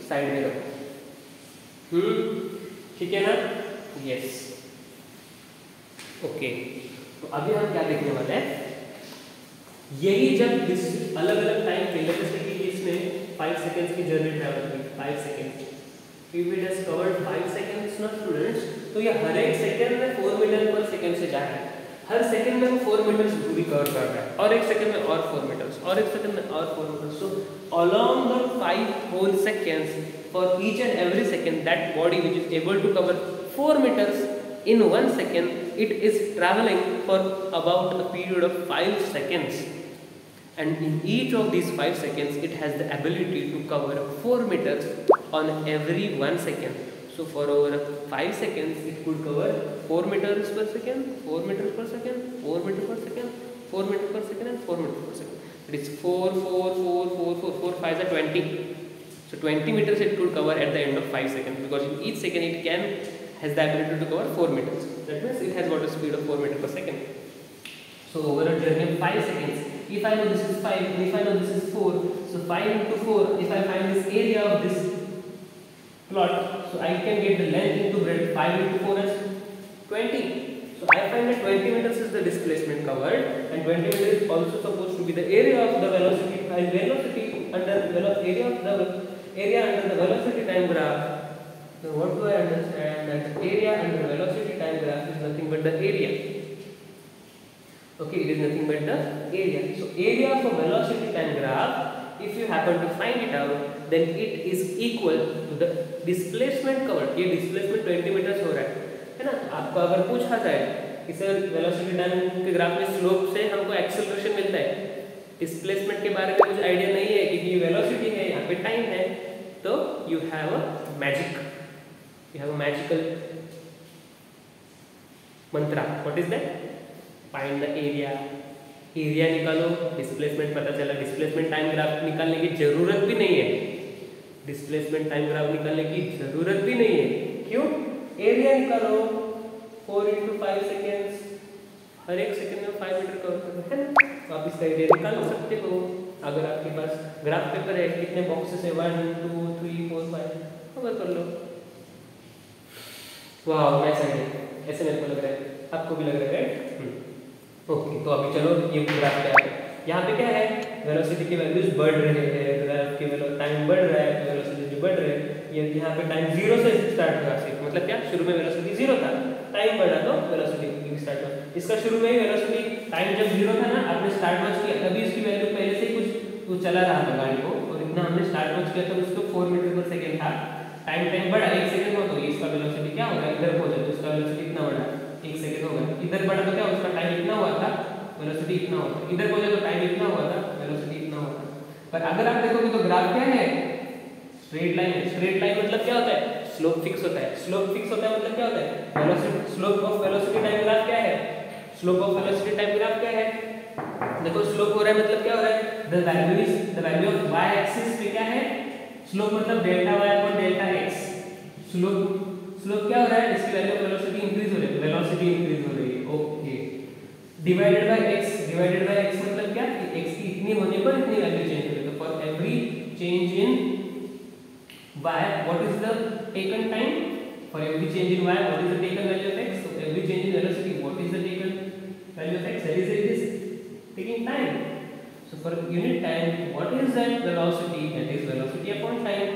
साइड में रखो। हम्म ठीक है ना? यस ओके तो अभी हम क्या देखने वाले हैं? यही जब इस अलग अलग टाइम पे जैसे कि इसमें five second journey travel speed 5 seconds. If it has covered 5 seconds, ना, students तो ये हर एक सेकंड में 4 मीटर पर सेकंड से जा रहा है। हर सेकंड में वो फोर मीटर्स दूरी कवर कर रहा है। और एक सेकंड में और फोर मीटर्स और एक सेकंड में और four metres so along the five whole seconds for each and every second that body which is able to cover four metres in one second it is traveling for about a period of 5 seconds and in each of these 5 seconds it has the ability to cover 4 meters on every 1 second so for over 5 seconds it could cover 4 meters per second, 4 meters per second, 4 meters per second, 4 meters per second and 4 meters per second. It is 4, 4, 4, 4, 4, 4, 5 are 20. So 20 meters it could cover at the end of 5 seconds because in each second it can has the ability to cover 4 meters. That means it has got a speed of 4 meters per second. So over a journey of 5 seconds, if I know this is 5 and if I know this is 4, so 5 into 4, if I find this area of this plot. So I can get the length into breadth 5 into 4 as 20. So I find that 20 meters is the displacement covered and 20 meters is also supposed to be the area of the velocity and velocity under area of the area under the velocity time graph. So what do I understand that area under velocity time graph is nothing but the area. Okay, it is nothing but the area. So area of a velocity time graph if you happen to find it out then it is equal to the displacement covered ये displacement 20 meters हो रहा है है ना आपको अगर पूछा जाए कि सर वेलोसिटी टाइम के ग्राफ में स्लोप से हमको एक्सेलरेशन मिलता है डिस्प्लेसमेंट के बारे में कुछ आइडिया नहीं है क्योंकि वेलोसिटी है यहाँ पे टाइम है तो you have a magic you have a magical mantra what is that find the area area निकालो. डिस्प्लेसमेंट पता चला. डिस्प्लेसमेंट टाइम ग्राफ निकालने की ज़रूरत भी नहीं है. डिस्प्लेसमेंट टाइम ग्राफ निकालने की ज़रूरत भी नहीं है. क्यों? एरिया निकालो. फोर इंटू फाइव सेकेंड्स हर एक सेकेंड में फाइव मीटर कवर करना है तो आप इसका एरिया निकाल सकते हो. अगर आपके पास ग्राफ पेपर है, कितने बॉक्सेस है? One two three four five cover कर लो. वाह नाइस आइडिया ऐसे मेरे को लग रहा है। आपको भी लग रहा है राइट ओके तो अभी चलो ये ग्राफ क्या है। यहाँ पे क्या है? वेलोसिटी की वैल्यूज़ बढ़ रहे हैं ग्राफ की टाइम बढ़ रहा है वेलोसिटी जो बढ़ रहे हैं। ये यहाँ पे टाइम ज़ीरो से स्टार्ट होगा सिर्फ़। मतलब क्या? शुरू में वेलोसिटी ज़ीरो था टाइम बढ़ा तो वेलोसिटी स्टार्ट हुआ। इसका शुरू में ही वेलोसिटी टाइम जब ज़ीरो था ना आपने स्टार्ट वॉच किया तभी इसकी वैल्यू पहले से कुछ कुछ चला रहा था गाड़ी को और इतना हमने स्टार्ट वॉच किया था उसको फोर मीटर पर सेकेंड था। टाइम टाइम बढ़ा, एक सेकंड हो तो इसका वेलोसिटी क्या होगा इधर पहुँचा तो इसका वेलोसिटी कितना बढ़ा, एक सेकंड होगा इधर बढ़ा तो क्या उसका टाइम इतना हुआ था वेलोसिटी इतना था। इधर पहुँचा तो टाइम इतना हुआ था वेलोसिटी इतना हुआ पर अगर आप देखोगे तो ग्राफ क्या है? स्ट्रेट लाइन है। स्ट्रेट लाइन मतलब क्या होता है? स्लोप फिक्स होता है। स्लोप फिक्स होता है मतलब क्या होता है? Velocity slope of velocity time graph क्या है? Slope of velocity time graph क्या है? देखो स्लोप हो रहा है मतलब क्या हो रहा है? The value is the value of y axis पे क्या है? स्लोप मतलब delta y upon delta x slope slope क्या हो रहा है? इसकी वैल्यू वेलोसिटी इंक्रीज हो रही है। वेलोसिटी इंक्रीज हो रही है। Okay divided by x divided by x मतलब क्या? कि x की इतनी होने पर इतनी वैल्यू चेंज हो रही है for every change in y what is the taken time for every change in y what is the taken value of x? So, every change in velocity, what is the taken value of x? That is it is taking time. So for unit time what is that velocity that is velocity upon time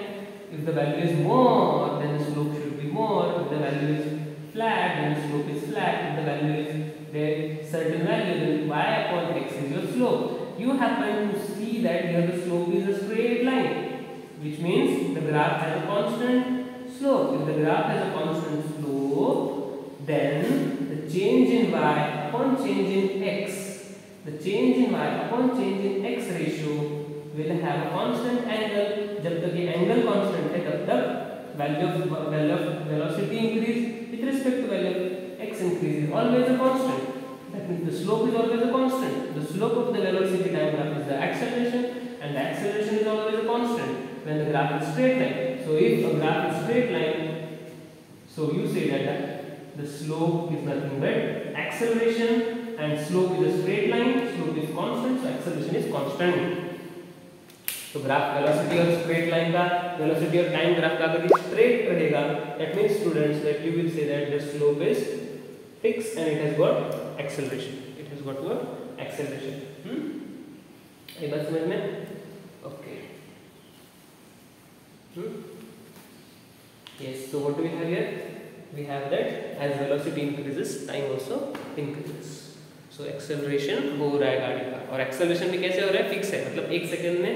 if the value is more then the slope should be more, if the value is flat, then the slope is flat. If the value is there certain value, then y upon x is your slope. You happen to see that here the slope is a straight line, which means the graph has a constant slope. If the graph has a constant slope, then the change in y upon change in x, the change in y upon change in x ratio will have a constant angle. जब तक ये angle constant है तब तक value of value of velocity increase with respect to value of x increase is always a constant. That means the slope is always a constant. The slope of the velocity time graph is the acceleration and the acceleration is always a constant when the graph is straight line. So if a graph is straight line, so you say that the slope is nothing but acceleration and slope is a straight line, slope is constant, so acceleration is constant. तो graph velocity और straight line का velocity और time graph का अगर straight रहेगा that means students that you will see that the slope is fix and it has got acceleration it has got what acceleration hmm ये बात समझ में okay Hmm? Yes, so what do we have here? We have that as velocity increases, time also increases. So acceleration हो रहा है गाड़ी का और acceleration भी कैसे हो रहा है फिक्स है मतलब एक सेकंड में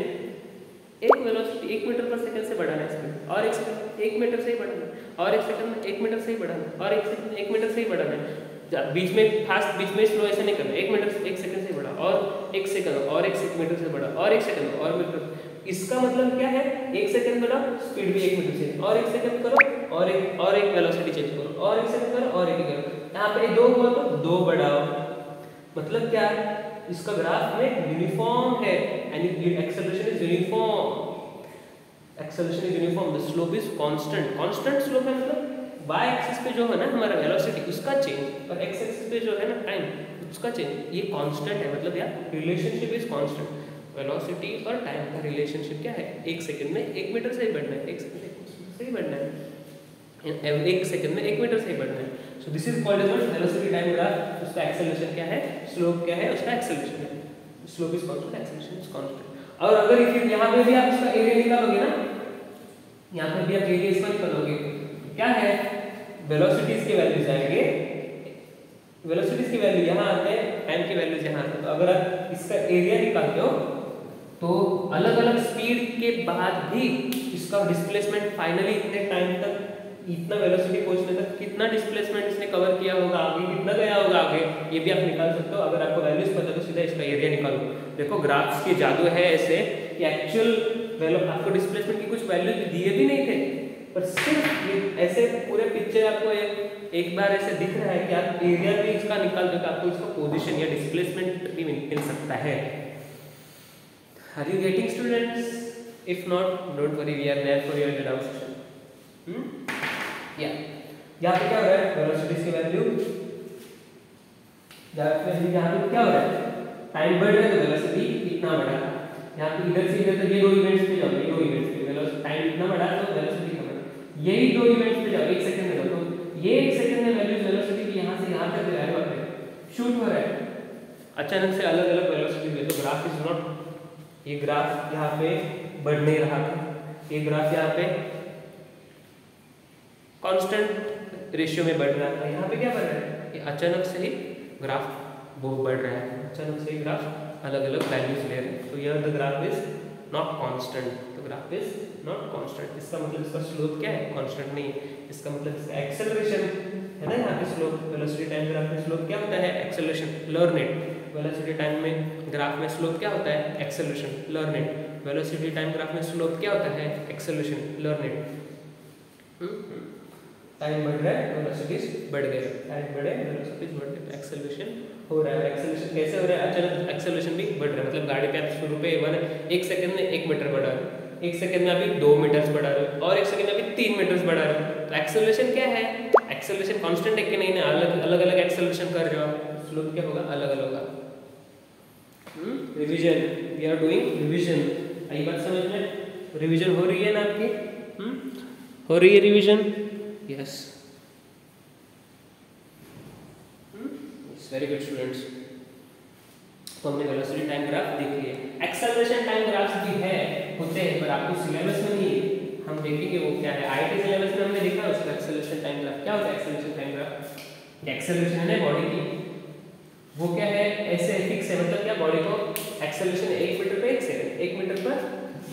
एक वेलोसिटी एक मीटर पर सेकंड से बढ़ाना है स्पीड और एक सेकंड एक मीटर से ही बढ़ाना है और एक सेकंड में एक मीटर से ही बढ़ाना है और एक सेकंड में एक मीटर से ही बढ़ाना है बीच में फास्ट बीच में स्लो ऐसे नहीं करना एक मीटर से एक सेकंड से बढ़ा और एक सेकंड और एक मीटर से बढ़ा और एक सेकंड और मीटर इसका मतलब क्या है एक सेकंड बढ़ा स्पीड भी एक मीटर से और एक सेकंड करो और एक और एक वेलोसिटी चेंज करो और एक सेकंड करो और एक करो यहाँ पे दो हुआ तो दो बढ़ाओ मतलब क्या है? इसका ग्राफ में यूनिफॉर्म है यानी acceleration is uniform acceleration is uniform the slope is constant constant slope है मतलब y एक्सिस पे जो है ना हमारा वेलोसिटी उसका चेंज और x एक्सिस पे जो है ना टाइम उसका चेंज ये कांस्टेंट है मतलब यार रिलेशनशिप इज़ कांस्टेंट वेलोसिटी और टाइम का रिलेशनशिप क्या है? एक सेकंड में एक मीटर से ही बढ़ना है. एक सेकंड से ही बढ़ना है. एक सेकंड में एक मीटर से ही बढ़ना है. So this is called as velocity time graph उसका एक्सेलरेशन क्या है? स्लोप क्या है? उसका एक्सेलरेशन है। Slope is constant acceleration is constant और अगर फिर यहाँ पे भी आप इसका एरिया निकालोगे ना, यहाँ पे भी आप एरिया इसका निकालोगे क्या है? वेलोसिटीज के वैल्यूज़ आएँगे। वेलोसिटीज की वैल्यू यहाँ आते हैं टाइम की वैल्यूज़ यहाँ आते हैं। तो अगर आप इसका एरिया निकालते हो तो अलग अलग स्पीड के बाद भी इसका डिस्प्लेसमेंट फाइनली इतने टाइम तक इतना वेलोसिटी पहुँचने तक कितना डिस्प्लेसमेंट इसने कवर किया होगा आगे कितना गया होगा आगे ये भी आप निकाल सकते हो। अगर आपको वैल्यूज़ पता तो सीधा इसका एरिया निकालो। देखो ग्राफ्स के जादू है ऐसे कि एक्चुअल वैल्यू आपको डिस्प्लेसमेंट की कुछ वैल्यूज़ दिए भी नहीं थे। पर सिर्फ़ ये ऐसे पूरे पिक्चर आपको एक, एक बार ऐसे दिख रहा है कि आप एरिया भी इसका निकाल दो आपको इसका पोजीशन या डिस्प्लेसमेंट भी मिल सकता है। Are you getting students if not don't worry we are there for your doubt session यहाँ पे क्या हो रहा है? की वैल्यू यहाँ पे क्या हो रहा है? टाइम बढ़ रहा है तो वेलोसिटी बढ़ा। यहाँ पे इधर से इधर ये दो इवेंट्स पे जाओ, ये दो इवेंट्स पे। टाइम इतना बढ़ा तो वेलोसिटी है यही दो इवेंट्स पे जाओ, एक सेकंड में तो ये एक सेकंड में वेलोसिटी की यहाँ से यहाँ तक शूट हो रहा है। अचानक से अलग अलग वेलोसिटी में तो ग्राफ इज़ नॉट ये ग्राफ यहाँ पे बढ़ नहीं रहा था। ये ग्राफ यहाँ पे कांस्टेंट रेशियो में बढ़ रहा था यहाँ पे क्या बढ़ रहा है? कि अचानक से ही ग्राफ वो बढ़ रहा है। अचानक से ही ग्राफ अलग अलग वैल्यूज़ ले रहे हैं। तो यह the graph is not constant the graph is not constant इसका मतलब इसका स्लोप क्या है? कांस्टेंट नहीं है। इसका मतलब इसका एक्सेलरेशन है ना यहाँ पे स्लोप वेलोसिटी टाइम ग्राफ में स्लोप क्या होता है? Acceleration learn it velocity time में ग्राफ में स्लोप क्या होता है? Acceleration learn it velocity time graph में स्लोप क्या होता है? एक्सेलरेशन लर्न इट टाइम बढ़ रहा है वेलोसिटीज बढ़ गए। टाइम बढ़े वेलोसिटीज बढ़ गए। एक्सेलरेशन हो रहा है। एक्सेलरेशन कैसे हो रहा है? अचानक एक्सेलरेशन भी बढ़ रहा है। मतलब गाड़ी पे आप शुरू पे वन एक सेकंड में एक मीटर बढ़ा रहे हो। एक सेकंड में अभी दो मीटर्स बढ़ा रहे हो और एक सेकंड में अभी तीन मीटर्स बढ़ा रहे हो। तो एक्सेलरेशन क्या है? एक्सेलरेशन कांस्टेंट है कि नहीं? ना अलग अलग अलग एक्सेलरेशन कर रहे हो स्लोप क्या होगा? अलग अलग होगा। Revision we are doing revision आई बात समझ में? रिवीजन हो रही है ना आपकी? हम्म? हो रही है revision yes. Very good students तो हमने वेलोसिटी टाइम ग्राफ देख लिए एक्सेलरेशन टाइम ग्राफ्स भी है, होते हैं, पर आपको सिलेबस में नहीं हम देखेंगे वो क्या है। आईटी सिलेबस में हमने देखा उसका एक्सेलरेशन टाइम ग्राफ क्या होता है एक्सेलरेशन टाइम ग्राफ एक्सेलरेशन है बॉडी की। वो क्या है? ऐसे फिक्स है मतलब क्या? बॉडी को एक्सेलरेशन एक मीटर पर एक सेकंड एक मीटर पर,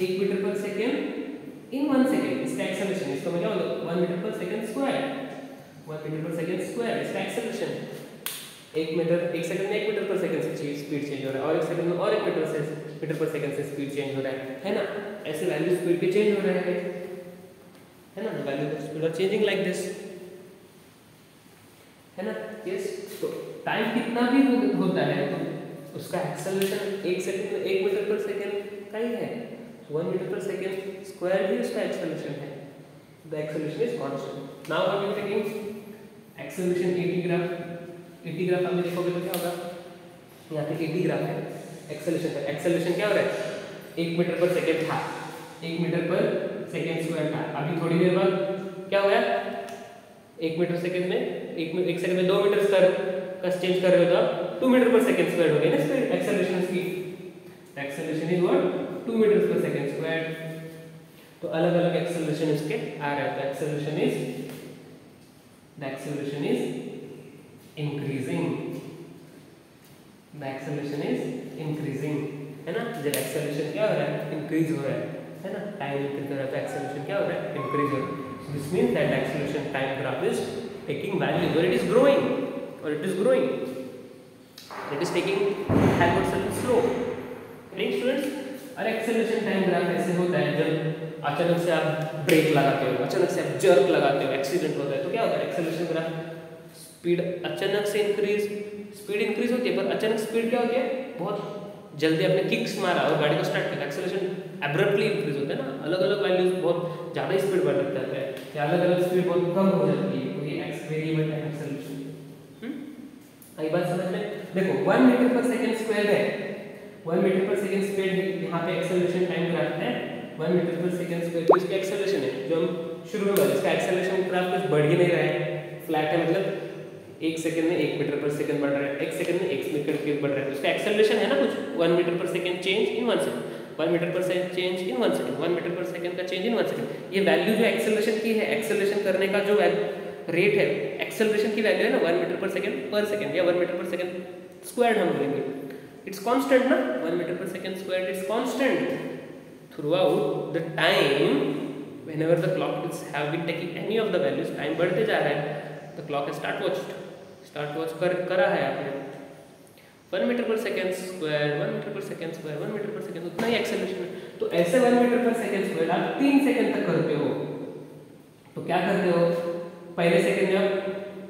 एक metre per second in one second इसका एक्सेलरेशन इसको मैं क्या बोलूँ one metre per second square one metre per second square इसका एक्सेलरेशन एक मीटर एक सेकंड में एक मीटर पर सेकंड से स्पीड चेंज हो रहा है, और एक सेकंड में और एक मीटर से मीटर पर सेकंड से स्पीड चेंज हो रहा है। है ना? ऐसे वैल्यू स्पीड के चेंज हो रहे हैं। है ना? Value of speed are changing like this है ना? यस तो टाइम कितना भी होता है तो उसका एक्सेलरेशन एक सेकंड में एक मीटर पर सेकंड का ही है। One metre per second square भी उसका एक्सेलरेशन है the acceleration is constant now I am taking acceleration AT graph AT graph आप देखोगे तो क्या होगा? यहाँ पे एटी ग्राफ है। एक्सेलरेशन है एक्सेलरेशन क्या हो रहा है? एक मीटर पर सेकेंड था। एक मीटर पर सेकेंड स्क्वायर था। अभी थोड़ी देर बाद क्या हो गया? एक मीटर सेकेंड में, एक एक सेकंड में दो मीटर स्क्वायर का चेंज कर रहे हो तो two metre per second square हो गया ना acceleration speed acceleration is what two metre per second square तो अलग अलग एक्सेलरेशन इसके आ रहे हैं। तो acceleration is the acceleration is increasing the acceleration is increasing है ना? जब एक्सेलरेशन क्या हो रहा है? इंक्रीज हो रहा है। है ना? टाइम इंक्रीज हो रहा है तो एक्सेलरेशन क्या हो रहा है? इंक्रीज हो रहा है। This means that acceleration time graph is values or it is growing. Or it is growing. It is taking backward certain slope right students? और एक्सेलरेशन टाइम ग्राफ ऐसे होता है जब अचानक से आप ब्रेक लगाते हो अचानक से आप जर्क लगाते हो एक्सीडेंट होता है तो क्या होता है? एक्सेलरेशन ग्राफ स्पीड अचानक से इंक्रीज स्पीड इंक्रीज होती है पर अचानक स्पीड क्या होती है? बहुत जल्दी आपने किक्स मारा और गाड़ी को स्टार्ट किया। एक्सेलरेशन एब्रप्टली इंक्रीज होता है ना? अलग अलग वैल्यूज़ बहुत ज़्यादा स्पीड बढ़ जाता है। या अलग अलग स्पीड बहुत कम हो जाती है ये एक्स वेरिएबल टाइम एक्सेलरेशन आई बात समझ में? देखो 1 मीटर पर सेकंड स्क्वायर है। 1 मीटर पर सेकंड स्क्वायर यहाँ पे एक्सेलरेशन टाइम ग्राफ है। 1 मीटर पर सेकंड स्क्वायर तो इसका एक्सेलरेशन है, जो हम शुरू में इसका एक्सेलरेशन ग्राफ कुछ बढ़ ही नहीं रहा है। फ्लैट है मतलब एक सेकंड में एक मीटर पर सेकंड बढ़ रहा है, एक सेकंड में एक मीटर पर बढ़ रहा है। उसका एक्सेलरेशन है ना कुछ one metre per second change in one second one metre per second change in one second one metre per second का चेंज इन वन सेकंड ये वैल्यू जो एक्सेलरेशन की है एक्सेलरेशन करने का जो रेट है एक्सेलरेशन की वैल्यू है ना one metre per second per second या one metre per second square हम बोलेंगे। इट्स कांस्टेंट ना? One metre per second square it's constant throughout the time, whenever the clock is, have been taking any of the values, time बढ़ते जा रहा है, the clock has start watch start watch कर, करा है आपने। One metre per second square one metre per second square one metre per second उतना ही एक्सेलरेशन है। तो ऐसे one metre per second square आप तीन सेकेंड तक करते हो। तो क्या करते हो? पहले सेकेंड में आप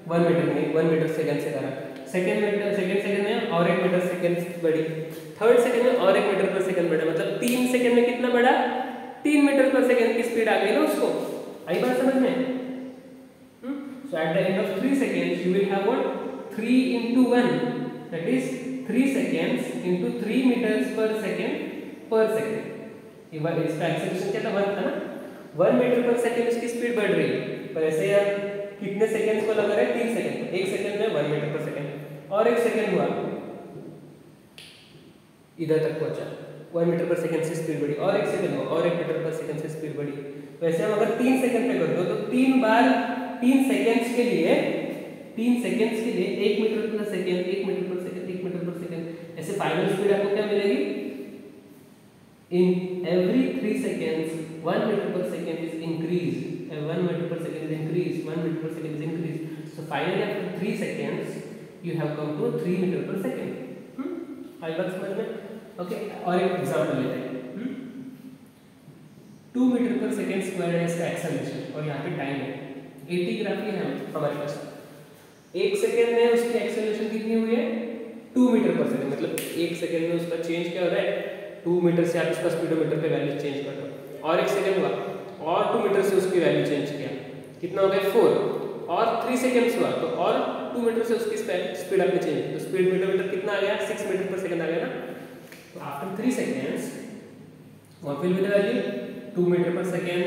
वन मीटर में वन मीटर सेकेंड से करा। सेकेंड मीटर सेकेंड सेकेंड में और एक मीटर सेकेंड बढ़ी थर्ड सेकेंड में और एक मीटर पर सेकेंड बढ़ा मतलब तीन सेकेंड में कितना बढ़ा तीन मीटर पर सेकेंड की स्पीड आ गई ना उसको। आई बात समझ में? So at the end of three seconds you will have what three into one that is three seconds into three metres per second per second ये इसका एक्सेलरेशन क्या था? वन था ना? वन मीटर पर सेकेंड इसकी speed बढ़ रही। है पर ऐसे यार, कितने सेकेंड्स को लगा रहा? है तीन सेकेंड एक सेकेंड में वन मीटर पर सेकेंड और एक सेकेंड हुआ। इधर तक पहुँचा। वन मीटर पर सेकंड से स्पीड बढ़ी, और एक सेकंड हुआ, और एक मीटर पर सेकंड से स्पीड बढ़ी। वैसे हम अगर तीन सेकंड पे करते हो तो तीन बार तीन सेकंड्स के लिए, तीन सेकंड्स के लिए एक मीटर पर सेकंड एक मीटर पर सेकंड एक मीटर पर सेकंड ऐसे फाइनल स्पीड आपको क्या मिलेगी? In every three seconds one metre per second is increase one metre per second is increase one metre per second is increase so finally after three seconds you have come to three metre per second आई बात समझ में okay और एक example लेते हैं. Two metre per second square है इसका acceleration और यहाँ पे टाइम है. एटी ग्राफ है हमारे पास. एक सेकेंड में उसकी एक्सेलरेशन कितनी हुई है? टू मीटर पर सेकेंड मतलब एक सेकेंड में उसका चेंज क्या हो रहा है? टू मीटर से आप उसका स्पीडोमीटर पे वैल्यू चेंज कर दो. और एक सेकेंड हुआ. और टू मीटर से उसकी वैल्यू चेंज किया. कितना हो गया? फोर और थ्री सेकेंड्स हुआ. तो और टू मीटर से उसकी स्पीड अपने चेंज तो स्पीड मीटर मीटर कितना आ गया? सिक्स मीटर पर सेकंड आ गया ना? तो आफ्टर थ्री सेकेंड्स वहाँ फिर मीटर आइए two metre per second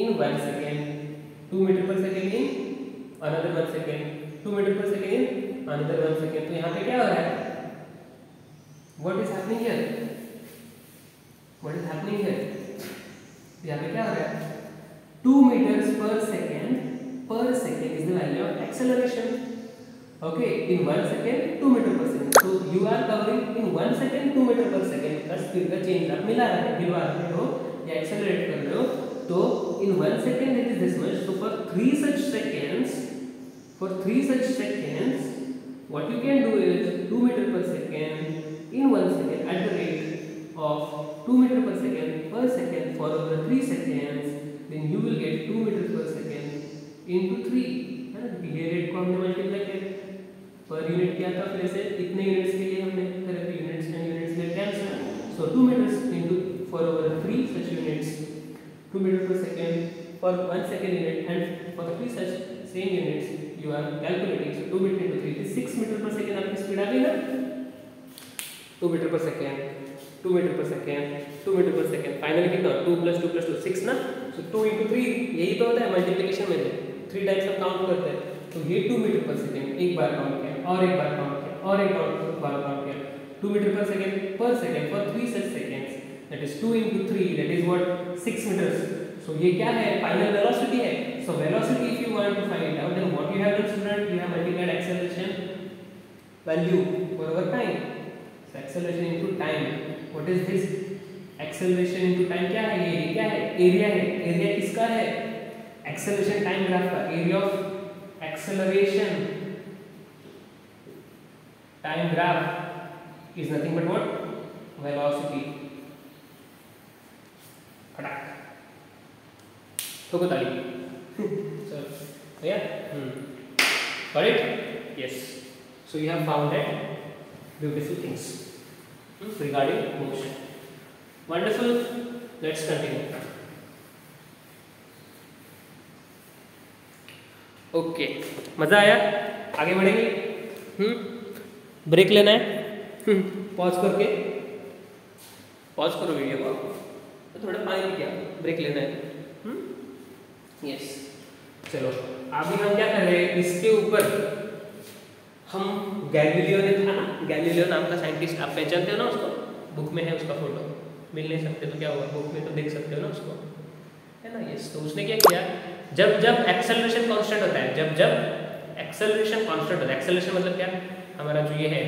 in one second two metre per second in another one second two metre per second in another one second तो यहाँ पे क्या हो रहा है? What is happening here what is happening here यहाँ पे क्या हो रहा है? Two metre per second per second is the value of acceleration. okay in one second 2 meter per second so you are covering in one second 2 meter per second का speed का change आप मिला रहे हो गिरवा रहे हो या एक्सेलरेट कर रहे हो तो in one second it is this much so for three such seconds for three such seconds what you can do is 2 meter per second in one second at the rate of 2 meter per second per second for over 3 seconds then you will get 2 meter per second into 3 है ना ये rate को हमने multiply किया per unit क्या था फिर से इतने यूनिट्स के लिए हमने फिर यूनिट्स एंड यूनिट्स में cancel so 2 metres into for over 3 such units 2 metre per second for 1 second unit and for 3 such same units you are calculating so 2 meter into 3 is 6 meter per second आपकी speed आ गई ना 2 meter per second 2 meter per second 2 meter per second finally कितना 2 plus 2 plus 2 6 ना so 2 into 3 यही तो होता है मल्टीप्लिकेशन में 3 टाइम्स हम काउंट करते हैं तो ये 2 मीटर पर सेकेंड एक बार काउंट किया और एक बार काउंट किया और एक बार काउंट किया 2 metre per second per second for 3 such seconds that is 2 into 3 that is what 6 meters so ये क्या है फाइनल वेलोसिटी है velocity if you want to find it out then what you have done student you have multiplied acceleration value for our time so acceleration into time what is this acceleration into time क्या है ये क्या है area है area किसका है acceleration time graph का area of acceleration time graph is nothing but what velocity फटाक ठोको ताली सर या हम it yes so you have found that beautiful things regarding motion wonderful let's continue okay मज़ा आया? आगे बढ़ेंगे? हम्म ब्रेक लेना है। पॉज करके। पॉज करो वीडियो को। तो थोड़ा पानी क्या ब्रेक लेना है। यस चलो अभी हम क्या कर रहे हैं इसके ऊपर हम गैलीलियो ने था ना गैलीलियो नाम का साइंटिस्ट आप पहचानते हो ना उसको? बुक में है उसका फ़ोटो मिल नहीं सकते तो क्या हुआ बुक में तो देख सकते हो ना उसको। है ना? यस तो उसने क्या किया? जब जब एक्सेलरेशन कांस्टेंट होता है, जब जब एक्सेलरेशन कांस्टेंट होता है एक्सेलरेशन मतलब क्या? हमारा जो ये है,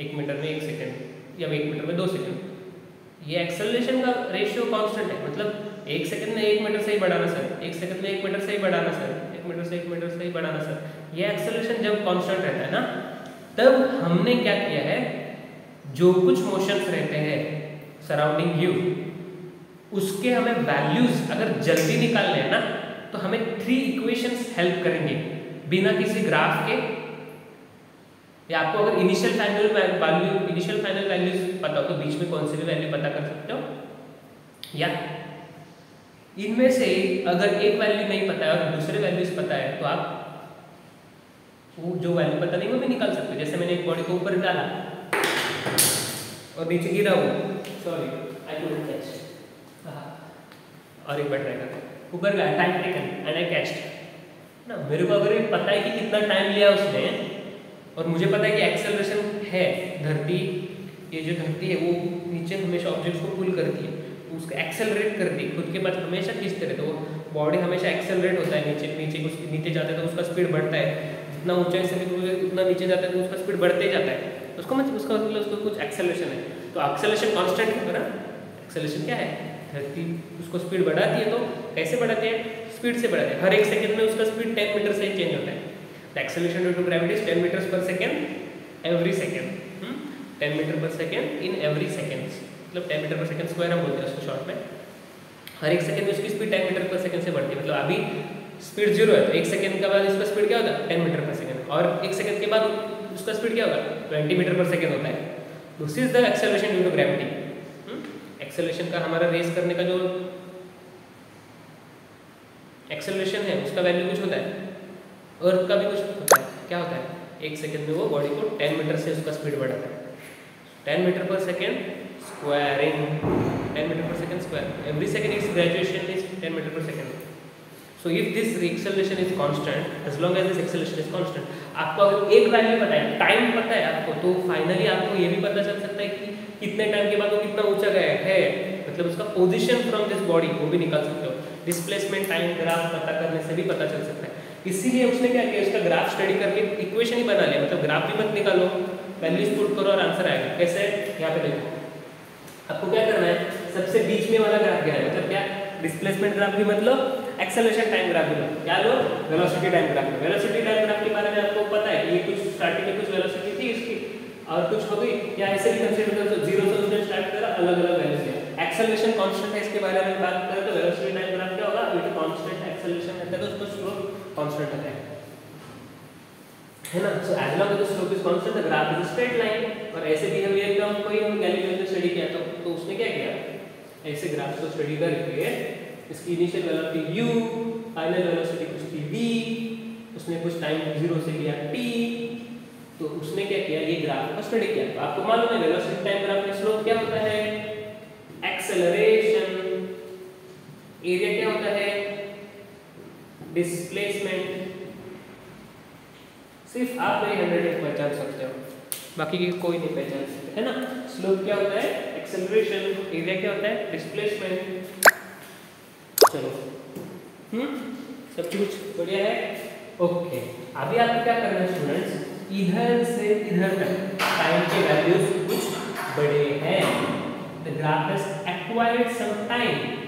एक मीटर में एक सेकेंड, या एक मीटर में दो सेकेंड। ये एक्सेलरेशन का रेशियो कांस्टेंट है मतलब एक सेकंड में एक मीटर से ही बढ़ाना सर एक सेकंड में एक मीटर से ही बढ़ाना सर एक मीटर से एक मीटर से ही बढ़ाना सर ये एक्सेलरेशन जब कांस्टेंट रहता है ना, तब हमने क्या किया है? जो कुछ मोशंस रहते हैं सराउंडिंग यू उसके हमें वैल्यूज़ अगर जल्दी निकालने हैं ना तो हमें थ्री इक्वेशंस हेल्प करेंगे। बिना किसी ग्राफ के। या आपको अगर initial final value initial final values पता हो तो बीच में कौन सी भी वैल्यू पता कर सकते हो। या इनमें से अगर एक वैल्यू नहीं पता है और दूसरे वैल्यूज़ पता है तो आप वो जो वैल्यू पता नहीं, वो भी निकाल सकते जैसे मैंने एक बॉडी को ऊपर डाला और नीचे गिरा वो सॉरी आई कैच और एक बार करते ऊपर गया time taken and I catched ना, मेरे को अगर पता है कि कितना टाइम लिया उसने, और मुझे पता है कि एक्सेलरेशन है, धरती, ये जो धरती है, वो नीचे हमेशा ऑब्जेक्ट्स को पुल करती है उसको एक्सेलरेट करती है, खुद के पास हमेशा खींचते रहते वो बॉडी हमेशा एक्सेलरेट होता है, नीचे नीचे कुछ नीचे जाता है तो उसका स्पीड बढ़ता है, जितना ऊंचाई से उतना नीचे जाता है तो उसका स्पीड बढ़ते ही जाता है, उसको मतलब उसका मतलब उसको कुछ एक्सेलरेशन है तो एक्सेलरेशन कांस्टेंट है ना एक्सेलरेशन क्या है? धरती उसको स्पीड बढ़ाती है तो कैसे बढ़ाते हैं? स्पीड से बढ़ाते हैं। हर एक सेकंड में उसका स्पीड टेन मीटर से चेंज होता है। The acceleration due to gravity ten metres per second every second ten metre per second in every second मतलब ten metre per second square हम बोलते हैं उसको शॉर्ट में। हर एक सेकंड में उसकी speed ten metre per second से बढ़ती है। मतलब अभी स्पीड ज़ीरो है तो एक सेकंड के बाद इसका स्पीड क्या होगा? टेन मीटर पर सेकंड और एक सेकंड के बाद उसका स्पीड क्या होगा? ट्वेंटी मीटर पर सेकंड होता है। This is the acceleration due to gravity acceleration का हमारा रेस करने का जो एक्सेलरेशन है, उसका वैल्यू कुछ होता है? अर्थ का भी कुछ होता है। क्या होता है? एक सेकंड में वो बॉडी को टेन मीटर से उसका स्पीड बढ़ाता है। Ten metre per second squaring 10 metre per second square every second it's graduation is 10 metre per second so, if this acceleration is constant, as long as this acceleration is constant, आपको अगर एक value पता है time पता है आपको तो finally आपको ये भी पता चल सकता है कि कितने टाइम के बाद वो कितना ऊँचा गया है। मतलब उसका पोजीशन फ्रॉम दिस बॉडी वो भी निकाल सकते हो। डिस्प्लेसमेंट टाइम ग्राफ पता करने से भी पता चल सकता है। इसीलिए उसने क्या किया, उसका ग्राफ स्टडी करके इक्वेशन ही बना लिया। मतलब ग्राफ भी मत निकालो वैल्यूज़ पुट करो और आंसर आएगा। कैसे? यहाँ पे देखो। आपको क्या करना है, सबसे बीच में वाला ग्राफ क्या है। मतलब क्या? डिस्प्लेसमेंट ग्राफ भी मतलब एक्सेलरेशन टाइम ग्राफ भी मतलब क्या लो? Velocity time graph velocity time graph के बारे में आपको पता है ये कुछ स्टार्टिंग में कुछ वेलोसिटी थी इसकी। और कुछ हो गई। या ऐसे भी कंसीडर करो तो ज़ीरो से उसने स्टार्ट करा अलग अलग वैल्यू से एक्सेलरेशन कांस्टेंट है इसके बारे में बात करें तो वेलोसिटी टाइम ग्राफ क्या होगा? तो कांस्टेंट एक्सेलरेशन रहता है तो उसका स्लोप कांस्टेंट है। है ना? So as long as the slope is constant the graph is straight line और ऐसे बिहेवियर का कोई हम गैलीलियो ने स्टडी किया तो तो उसने क्या किया? ऐसे ग्राफ्स को स्टडी करके इसकी initial velocity u final velocity कुछ थी v, उसने कुछ टाइम ज़ीरो से लिया t तो उसने क्या किया? ये ग्राफ का स्टडी किया। तो आपको मालूम है वेलोसिटी टाइम ग्राफ में स्लोप क्या होता है? एक्सेलरेशन एरिया क्या होता है? डिस्प्लेसमेंट सिर्फ़ आप मेरी हंड्रेड पहचान सकते हो। बाकी की कोई नहीं पहचान सकते, है ना? स्लोप क्या होता है? एक्सेलरेशन एरिया क्या होता है? डिस्प्लेसमेंट चलो। हम्म? सब कुछ बढ़िया है? ओके। अभी आपको क्या करना है स्टूडेंट्स इधर से इधर तक। टाइम के वैल्यूज़ कुछ बड़े हैं। The graph has acquired some time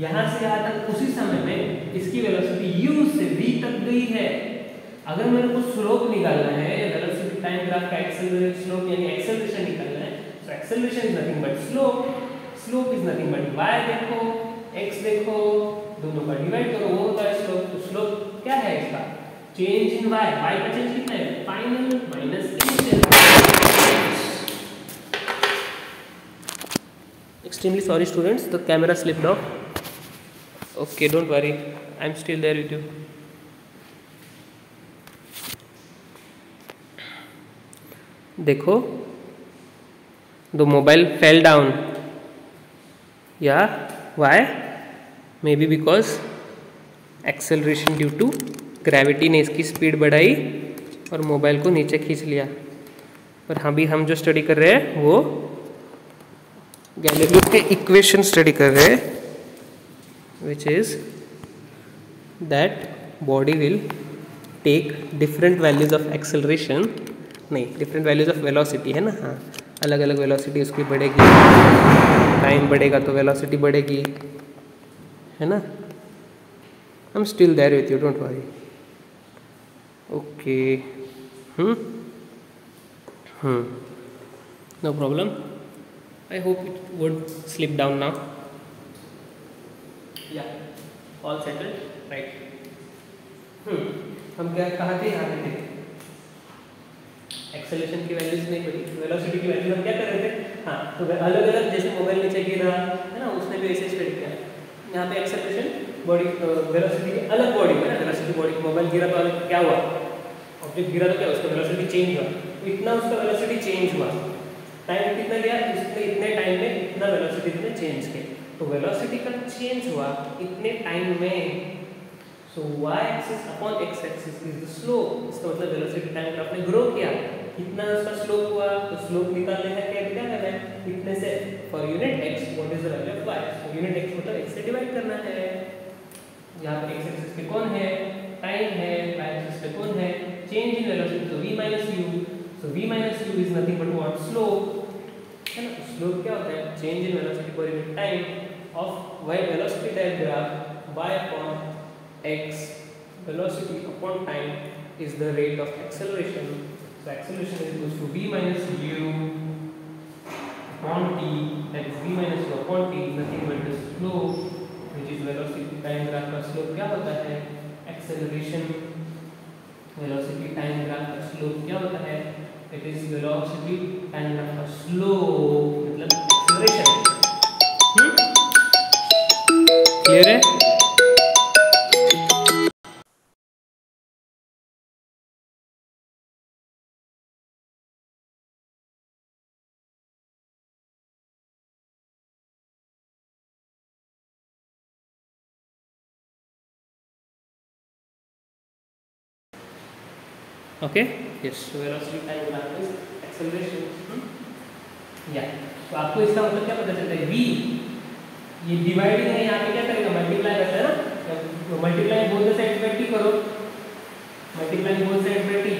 यहाँ से यहाँ तक, उसी समय में इसकी वेलोसिटी u से v तक गई है। अगर मेरे को स्लोप निकालना है, या वेलोसिटी टाइम ग्राफ का एक्सेलरेशन स्लोप यानी एक्सेलरेशन निकालना है so acceleration is nothing but slope slope is nothing but y, देखो। X देखो दोनों का डिवाइड करो वो होता है स्लोप तो स्लोप क्या है इसका चेंज इन y y का चेंज कितना है final minus extremely sorry students the camera slipped off okay don't worry i'm still there with you देखो the mobile fell down yeah why maybe because acceleration due to gravity ने इसकी speed बढ़ाई और mobile को नीचे खींच लिया। पर अभी हम जो स्टडी कर रहे हैं, वो गैलीलियो के इक्वेशन स्टडी कर रहे हैं which is that body will take different values of acceleration नहीं डिफरेंट वैल्यूज़ ऑफ़ वेलोसिटी है ना? हाँ अलग अलग वेलोसिटी उसकी बढ़ेगी। टाइम बढ़ेगा तो वेलोसिटी बढ़ेगी है ना? I am still there with you don't worry okay hmm no problem I hope it would slip down. Yeah, all settled, right? Hmm. हम क्या कहा थे? यहाँ पे थे। एक्सेलेशन की वैल्यूज़ नहीं पड़ी वेलोसिटी की वैल्यूज़ हम क्या कर रहे थे? हाँ तो अलग अलग जैसे मोबाइल नीचे गिर, है ना, उसने भी ऐसे स्टडी किया। यहाँ पे एक्सेलेशन बॉडी वेलोसिटी की अलग बॉडी में ना वेलोसिटी बॉडी मोबाइल गिरा तो क्या हुआ? ऑब्जेक्ट गिरा तो क्या उसका वेलोसिटी चेंज हुआ। इतना उसका वेलोसिटी चेंज हुआ। टाइम कितना लिया इसने इतने टाइम में इतना वेलोसिटी ने चेंज किया तो वेलोसिटी का चेंज हुआ इतने टाइम में। So y axis upon x axis is the slope इसका मतलब वेलोसिटी टाइम ग्राफ ने ग्रो किया। कितना उसका स्लोप हुआ तो स्लोप निकालने का क्या क्या करना है? इतने से? For unit x what is the value of y? तो यूनिट x मतलब x से डिवाइड करना है। यहाँ पे x एक्सिस पे कौन है? टाइम है। Y एक्सिस पे कौन है? चेंज इन वेलोसिटी तो v u. So v u is nothing but what? Slope. है ना? स्लोप क्या होता है? Change in velocity per unit time of y velocity diagram y upon x velocity upon time is the rate of acceleration. So acceleration is equals to v minus u upon t that is v minus u upon t nothing but the slope which is velocity time graph का slope क्या होता है acceleration velocity time graph का slope क्या होता है it is velocity time graph का slope मतलब acceleration क्लियर है okay? Yes. So velocity time graph is acceleration. Hmm? yeah. तो आपको इसका मतलब क्या पता चलता है? V ये डिवाइडिंग है यहाँ पे क्या करेगा? मल्टीप्लाई करता है ना? तो multiply both the sides by t करो। Multiply both sides by t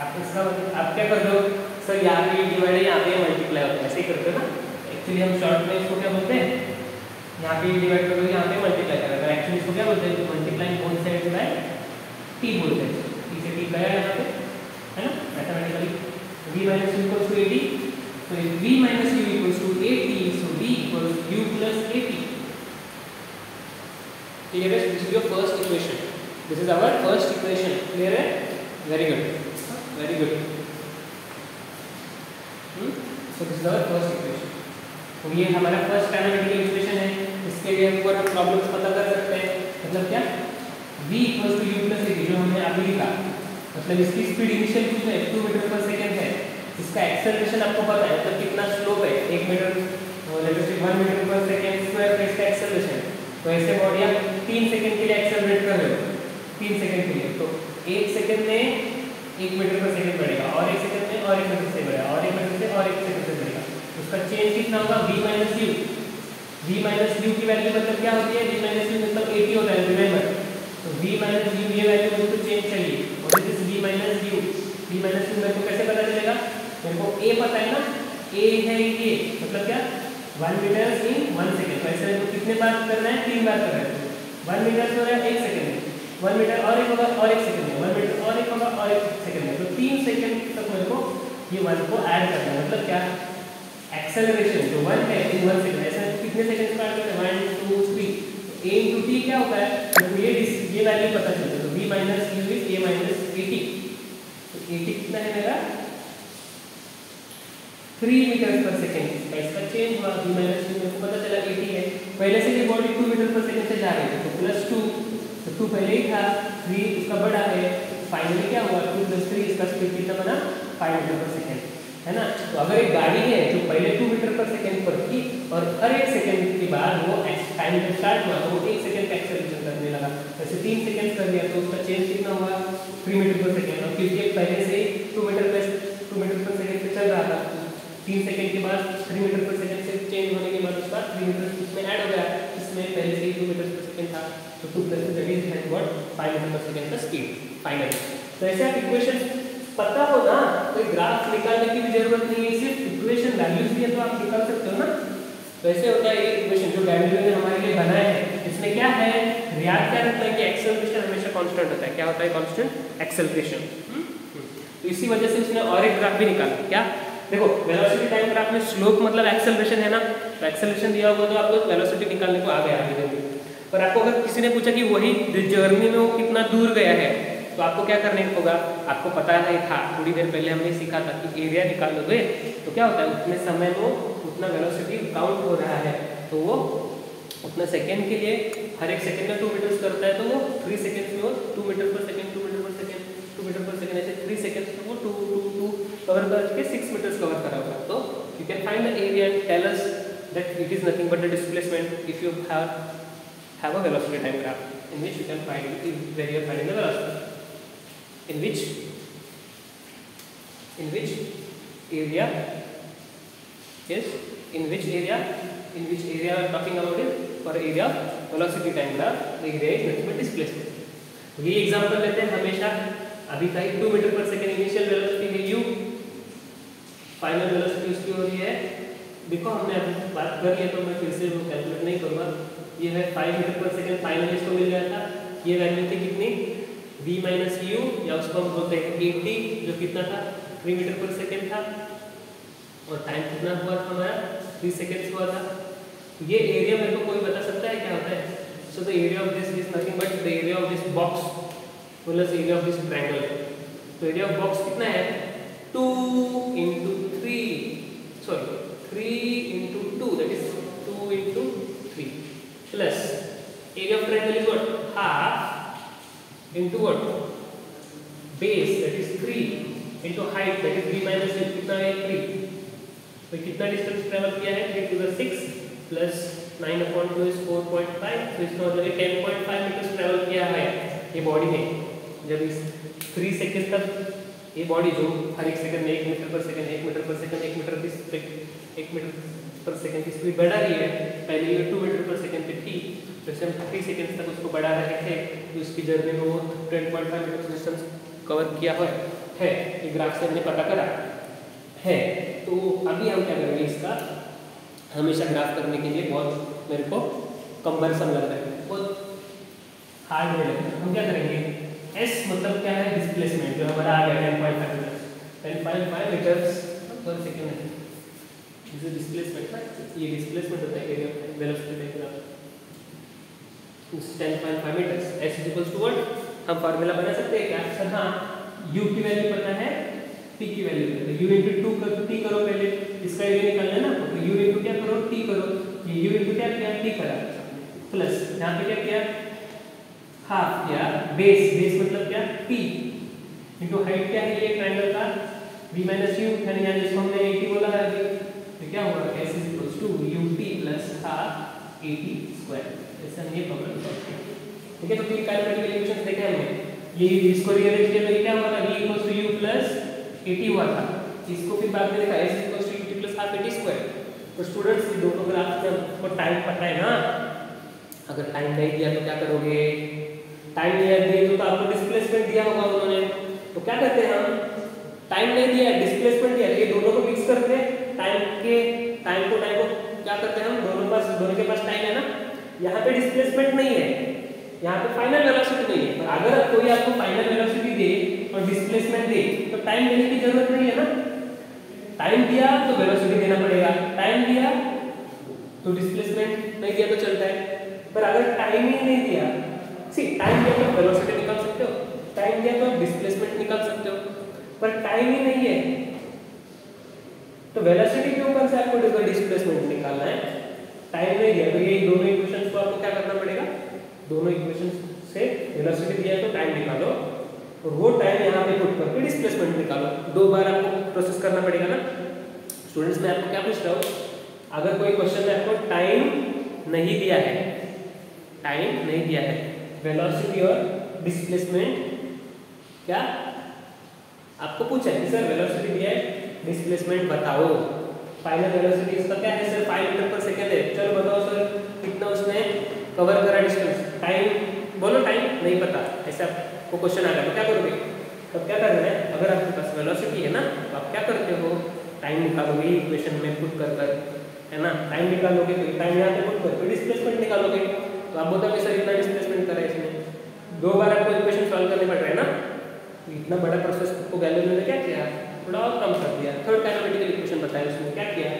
आप इसका मतलब आप क्या करते हो सर यहाँ पे डिवाइड है यहाँ पे मल्टीप्लाई होता है। ऐसे ही करते हो ना? एक्चुअली हम शॉर्ट में इसको क्या बोलते हैं? यहाँ पे डिवाइड करोगे यहाँ पे मल्टीप्लाई करोगे एक्चुअली इसको क्या बोलते हैं multiply both sides by T बोलते हैं टी से टी गया यहाँ पे है ना mathematically v minus u equals to 80 so if v minus u equals to 80 so v equals u plus 80 clear है this is your first equation this is our first equation clear है very good very good hmm? this is our first equation तो ये हमारा first analytical equation है इसके लिए हम problems पता कर सकते हैं। मतलब क्या? V equals to u plus जो हमने अभी लिखा। मतलब इसकी स्पीड इनिशियल कितना है 2 मीटर पर सेकंड है। इसका एक्सेलरेशन आपको पता है मतलब कितना स्लोप है। 1 metre let's say 1 metre per second square का इसका एक्सेलरेशन तो ऐसे बॉडी आप 3 सेकंड के लिए एक्सेलरेट कर रहे हो। 3 सेकंड के लिए। तो एक सेकंड में एक मीटर पर सेकंड बढ़ेगा, और एक सेकंड में और एक मीटर से बढ़ेगा, और एक मीटर से और एक सेकंड से बढ़ेगा। उसका चेंज कितना होगा? V minus U v minus U की वैल्यू मतलब क्या होती है? V माइनस यू मतलब 80 होता है रिमेंबर तो v माइनस यू ये वैल्यू मुझे चेंज चाहिए। और this v minus U v minus U मेरे को कैसे पता चलेगा? मेरे को a पता है ना? A है ये मतलब क्या? 1 मीटर इन 1 सेकंड तो ऐसे तो कितने बार करना है? तीन बार करना है। 1 मीटर हो रहा है 1 सेकंड में 1 मीटर और एक होगा, और एक सेकंड में 1 मीटर और एक होगा, और एक सेकंड में तो 3 सेकंड तक मेरे को ये 1 को ऐड करना है। मतलब क्या? एक्सेलरेशन जो वन है इन वन सेकंड ऐसा कितने सेकंड स्टार्ट करते हैं one two three A into T क्या होता है? तो ये ये वैल्यू पता है तो v minus U is A minus A T तो एटी कितना है मेरा? थ्री मीटर पर सेकेंड इसका चेंज हुआ v माइनस यू मेरे को पता चला एटी है। पहले से ये body two metre per second से जा रही है तो प्लस टू तो टू पहले ही था थ्री उसका बड़ा है फाइनली क्या हुआ? टू प्लस थ्री इसका स्पीड कितना बना? फाइव मीटर पर सेकेंड है ना? तो अगर एक गाड़ी है जो पहले टू मीटर पर सेकेंड पर थी और हर एक सेकेंड के बाद वो टाइम जब स्टार्ट हुआ तो वो एक सेकेंड का एक्सेलरेशन करने लगा। जैसे तीन सेकेंड कर दिया तो उसका चेंज कितना हुआ? थ्री मीटर पर सेकेंड और क्योंकि पहले से two metre per two metre per second पे चल रहा था तीन सेकेंड के बाद थ्री मीटर पर सेकेंड से चेंज होने के बाद उसका थ्री मीटर इसमें ऐड हो गया। इसमें पहले से ही टू मीटर पर सेकेंड था तो two plus five metre per second का स्पीड फाइनल तो ऐसे आप इक्वेशन पता हो ना, कोई ग्राफ निकालने की भी ज़रूरत नहीं है, सिर्फ़ इक्वेशन वैल्यूज़ भी है तो आप निकाल सकते हो ना। तो होता है ये इक्वेशन जो गैलीलियो ने हमारे लिए बनाया है, इसमें क्या है? याद क्या रखना है कि एक्सेलरेशन हमेशा कांस्टेंट होता है। क्या होता है कांस्टेंट एक्सेलरेशन तो इसी वजह से उसने और एक ग्राफ भी निकाला। क्या? देखो वेलोसिटी टाइम ग्राफ में स्लोप मतलब एक्सेलरेशन है ना। तो एक्सेलरेशन दिया हुआ तो आपको वेलोसिटी निकालने को आ गया आगे जल्दी पर आपको अगर किसी ने पूछा कि वही जर्नी में वो कितना दूर गया है तो आपको क्या करने होगा? आपको पता नहीं था, थोड़ी देर पहले हमने सीखा था कि एरिया निकाल लोगे तो क्या होता है, उतने समय में उतना वेलोसिटी काउंट हो रहा है तो वो उतना सेकेंड के लिए, हर एक सेकेंड में टू मीटर्स करता है तो वो थ्री सेकेंड में वो two metre per second two metre per second two metre per second ऐसे थ्री सेकेंड में वो टू टू टू कवर करके सिक्स मीटर्स कवर करा होगा। तो you can find the area and tell us that it is nothing but the displacement if you have have a velocity time graph in which you can find where you are finding the velocity. In which in which area yes in which area in which area we are talking about it for area velocity time graph the area is nothing but displacement ये example लेते हैं हमेशा अभी का ही 2 metre per second initial velocity है u final velocity उसकी हो रही है देखो हमने अभी बात कर लिया तो मैं फिर से वो कैलकुलेट नहीं करूँगा ये है 5 मीटर पर सेकंड फाइनल इसको मिल गया था ये वैल्यू थी कितनी v माइनस यू या उसको हम बोलते हैं ए टी जो कितना था? थ्री मीटर पर सेकेंड था। और टाइम कितना हुआ था हमारा? थ्री सेकेंड्स हुआ था। ये एरिया मेरे को कोई बता सकता है क्या होता है? So the area of this is nothing but the area of this box plus area of this triangle तो एरिया ऑफ़ बॉक्स कितना है? Two into three sorry three into two that is two into three plus area of triangle is what half into what? Base, that is 3 into height, that is 3 minus 6 कितना है? 3 तो कितना distance travel किया है? 3 to the 6 plus 9 upon 2 is 4.5 तो इसका मतलब है 10.5 मीटर ट्रेवल किया है ये बॉडी ने। जब इस 3 सेकंड तक ये बॉडी जो हर एक सेकंड में 1 metre per second 1 metre per second 1 metre की 1 मीटर पर सेकंड की स्पीड बढ़ा रही है, पहले ये 2 मीटर पर सेकंड पे थी जैसे हम थर्टी सेकेंड्स तक उसको बढ़ा रहे थे तो उसकी जर्नी में वो ten point five metre distance cover किया हुआ है। ये ग्राफ से हमने पता करा। है तो अभी हम क्या करेंगे इसका? हमेशा ग्राफ करने के लिए बहुत मेरे को कंपेरिजन लग रहा है। बहुत हार्ड में लग है। हम क्या करेंगे? एस मतलब क्या है? डिस्प्लेसमेंट जो हमारा आ गया ten point five metres ten point five metres per second है डिस्प्लेसमेंट ना ये डिस्प्लेसमेंट होता है velocity type ten point five is two what हम फार्मूला बना सकते हैं क्या? सर हाँ. U की वैल्यू पता है? T की वैल्यू है. U इनटू टू कर, t करो पहले. इसका एरिया निकालना है ना? तो u क्या करो? T करो. ये u क्या किया? T करा. प्लस यहाँ पे क्या किया? हाफ़ किया. बेस बेस मतलब क्या? T इनटू हाइट क्या है? ये ट्रायंगल का. V u, यानी यहाँ जिसको हमने 80 बोला है अभी तो क्या होगा s ut plus half 80 square ऐसा नहीं प्रॉब्लम ठीक है तो तीन काइनेमेटिक इक्वेशंस देखे हमने। ये इसको रियलाइज़ किया तो क्या हुआ था? v u प्लस 80 हुआ था। इसको फिर बाद में देखा s equals to ut plus half 80 square तो स्टूडेंट्स ये दोनों ग्राफ में आपको टाइम पता है ना? अगर टाइम नहीं दिया तो क्या करोगे? टाइम दिया दिए तो, तो आपको डिस्प्लेसमेंट दिया होगा उन्होंने। तो क्या करते हैं हम? टाइम नहीं दिया डिस्प्लेसमेंट दिया। ये दोनों को मिक्स करते हैं। टाइम के टाइम को टाइम को क्या करते हैं हम? दोनों पास दोनों के पास टाइम है ना? यहाँ पे डिस्प्लेसमेंट नहीं है। यहाँ पे फाइनल वेलोसिटी नहीं है। पर अगर कोई आपको फाइनल वेलोसिटी दे और डिस्प्लेसमेंट दे तो टाइम देने की ज़रूरत नहीं है ना? टाइम दिया तो वेलोसिटी देना पड़ेगा। टाइम दिया तो डिस्प्लेसमेंट नहीं दिया तो चलता है। पर अगर टाइम ही नहीं दिया सी टाइम दिया तो वेलोसिटी निकाल सकते हो। टाइम दिया तो डिस्प्लेसमेंट निकाल सकते हो। पर टाइम ही नहीं है। तो वेलोसिटी के ऊपर से आपको डिस्प्लेसमेंट निकालना है। टाइम नहीं दिया तो ये दोनों इक्वेशंस आपको क्या करना पड़ेगा? दोनों इक्वेशंस से वेलोसिटी दिया है तो टाइम निकालो। और वो टाइम यहाँ पे पुट करके डिस्प्लेसमेंट निकालो। दो बार आपको प्रोसेस करना पड़ेगा ना। स्टूडेंट्स मैं आपको क्या पूछ रहा हूँ? अगर कोई क्वेश्चन में आपको टाइम नहीं दिया है टाइम नहीं दिया है वेलोसिटी और डिस्प्लेसमेंट क्या? आपको पूछा है सर वेलोसिटी दिया है डिस्प्लेसमेंट बताओ। फाइनल वेलोसिटी इसका क्या है? सर 5 मीटर पर सेकंड है। चलो बताओ सर, कितना उसने कवर करा डिस्टेंस टाइम बोलो टाइम नहीं पता। ऐसा आपको क्वेश्चन आ गया तो क्या करोगे? तब क्या करना है? अगर आपके पास वेलोसिटी है ना तो आप क्या करते हो? टाइम निकालोगे इक्वेशन में पुट कर कर, है ना? टाइम निकालोगे तो टाइम यहाँ पे पुट कर, फिर डिस्प्लेसमेंट निकालोगे। तो आप बताओगे सर इतना डिस्प्लेसमेंट करा इसमें दो बार आपको इक्वेशन सॉल्व करने पड़ रहे हैं ना? तो इतना बड़ा प्रोसेस को गैलेरियो ने क्या किया? थोड़ा और कम कर दिया। थर्ड कैनोमेटिकल इक्वेशन बताया उसने क्या किया?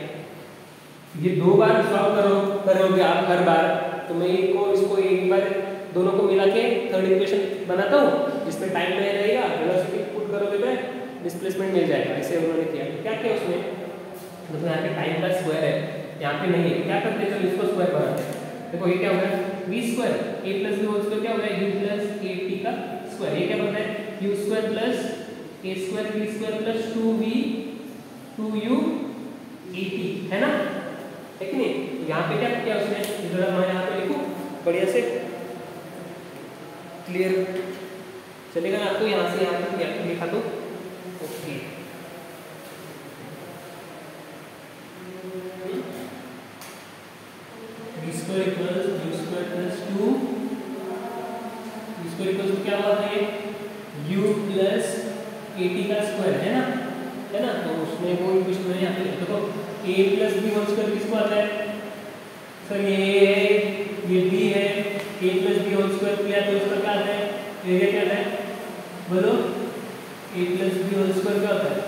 ये दो बार सॉल्व करो, करोगे आप हर बार। तो मैं इसको इसको एक बार दोनों को मिला के थर्ड इक्वेशन बनाता हूँ, जिसमें टाइम नहीं रहेगा वेलोसिटी पुट करोगे मैं डिस्प्लेसमेंट मिल जाएगा, ऐसे उन्होंने किया। क्या किया उसने? मतलब यहाँ पे टाइम का स्क्वायर है, यहाँ पे नहीं है। क्या करते चलो इसको स्क्वायर बनाते हैं। देखो ये क्या हो गया? V square a plus B whole square क्या हो गया? U प्लस ए टी का स्क्वायर ये क्या बनता है? U square plus a square B square plus 2v 2u et है ना? है कि नहीं? यहाँ पे क्या किया उसने? जरा मैं यहाँ पे लिखूँ। बढ़िया से क्लियर चलेगा आपको यहाँ से यहाँ तक लिखा दो? Okay square U two square equals क्या हुआ था ये? प्लस ए टी का स्क्वायर है ना? है ना? तो उसमें वो इक्वेशन मैंने यहाँ पे देखो, a plus B whole square किसको आता है? सर ये है, ये b है, a plus B whole square किया तो इसका क्या आता है? एरिया क्या आता है? बोलो। A plus B whole square क्या होता है?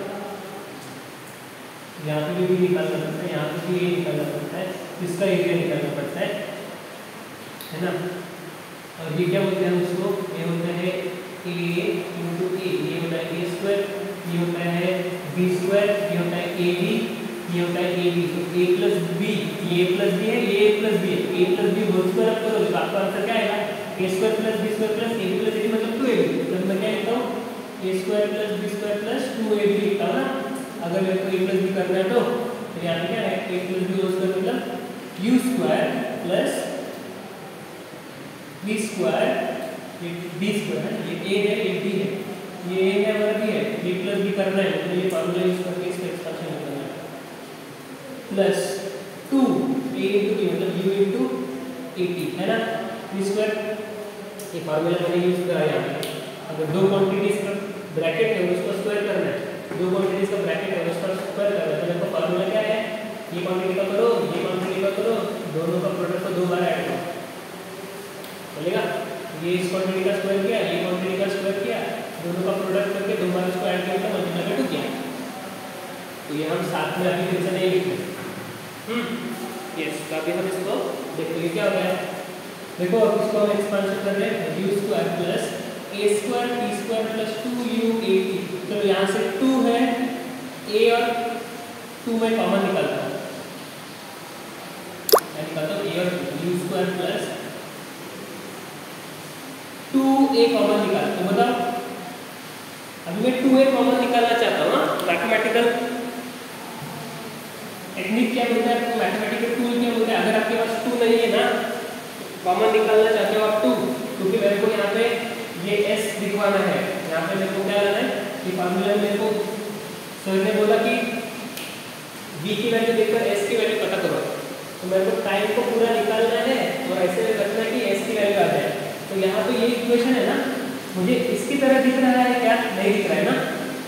यहाँ पे भी निकालना पड़ता है, यहाँ पे भी ये निकालना पड़ता है, इसका एरिया निकालना पड़ता है। है ना? और ये क्या बोलते हैं उसको होता है ए इंटू ए ये होता है ए स्क्वायर ये होता है बी स्क्वायर ये होता है ए बी ये होता है ए बी। तो ए प्लस बी ये प्लस बी है ये प्लस बी है। A plus B whole square आप करोगे तो आपका आंसर क्या आएगा? A square plus B square plus A B plus A B मतलब टू ए बी। मतलब मैं क्या लिखता हूँ? A square plus B square plus two A B लिखता हूँ ना। अगर मेरे को ए प्लस बी करना है तो यहाँ पे क्या है A plus B whole square मतलब U square plus B square B square ये ए है, ये बी है। ये ए है हमारा बी है बी प्लस बी करना है तो ये फॉर्मूला यूज़ करके इसका एक्सपेंशन करना है। Plus two A into B मतलब यू इंटू ए टी है ना? बी स्क्वायर ये फॉर्मूला मैंने यूज़ करा अगर दो क्वांटिटीज का ब्रैकेट है, उसको स्क्वायर करना है। दो क्वांटिटीज का ब्रैकेट है, उसका स्क्वायर करना है। तो को क्या है? ये क्वांटिटी का करो, ये क्वांटिटी का करो, दोनों का प्रोडक्ट को दो बार ऐड करो। चलेगा? ये इस क्वांटिटी का स्क्वायर किया ये क्वांटिटी का स्क्वायर किया दोनों का प्रोडक्ट करके दो बार इसको ऐड करके मल्टीप्लाई किया तो ये हम साथ में अभी फिर से नहीं लिखते हम्म यस तो अभी हम इसको देखो ये क्या हो गया देखो अब इसको हम एक्सपेंशन कर रहे हैं U square plus A square T square plus two U A T तो यहाँ से टू है ए और टू में कॉमन निकलता है। निकालता हूँ ए और u square plus two a common निकाल तो बताओ अभी मैं टू ए कॉमन निकालना चाहता हूँ मैथमेटिकल टेक्निक क्या बोलता है? मैथमेटिकल टूल क्या बोलता है? अगर आपके पास टू नहीं है ना कॉमन निकालना चाहते हो आप टू क्योंकि मेरे को यहाँ पे ये एस दिखवाना है। यहाँ पे मेरे को क्या करना है? कि फार्मूला मेरे को सर ने बोला कि v की वैल्यू देखकर s की वैल्यू पता करो। तो मेरे को टाइम को पूरा निकालना है और ऐसे रखना है कि s की वैल्यू आ जाए। तो यहाँ पे ये इक्वेशन है ना, मुझे इसकी तरह दिख रहा है क्या? नहीं दिख रहा है ना?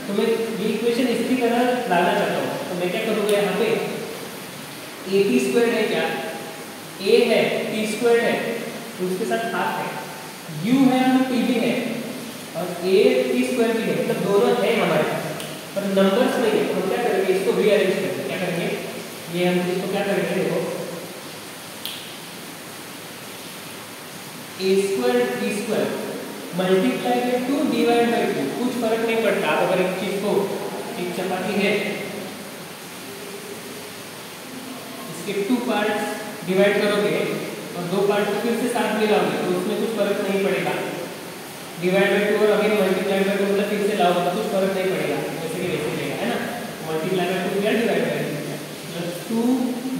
तो मैं ये इक्वेशन इसकी तरह लाना चाहता हूँ। तो मैं क्या करूँगा यहाँ पे? ए टी स्क्वायर है क्या? ए है टी स्क्वायर है तो उसके साथ हाफ़ है। यू है और टी भी है, और ए टी स्क्वायर भी है। मतलब दोनों है हमारे। पास पर नंबर्स नहीं है। हम क्या करेंगे? इसको रीअरेंज करेंगे। क्या करेंगे? ये हम इसको क्या करेंगे? देखो। A square t square multiply by two divide by two कुछ फ़र्क नहीं पड़ता अगर एक चीज़ को एक चपाती है, इसके टू पार्ट्स डिवाइड करोगे और दो पार्ट को फिर से साथ मिलाओगे तो उसमें कुछ फ़र्क नहीं पड़ेगा। डिवाइड बाई टू और अगेन मल्टीप्लाई बाई टू मतलब फिर से लाओगे तो कुछ फ़र्क नहीं पड़ेगा। जैसे कि वैसे रहेगा, है ना? मल्टीप्लाई बाई टू क्या divide by two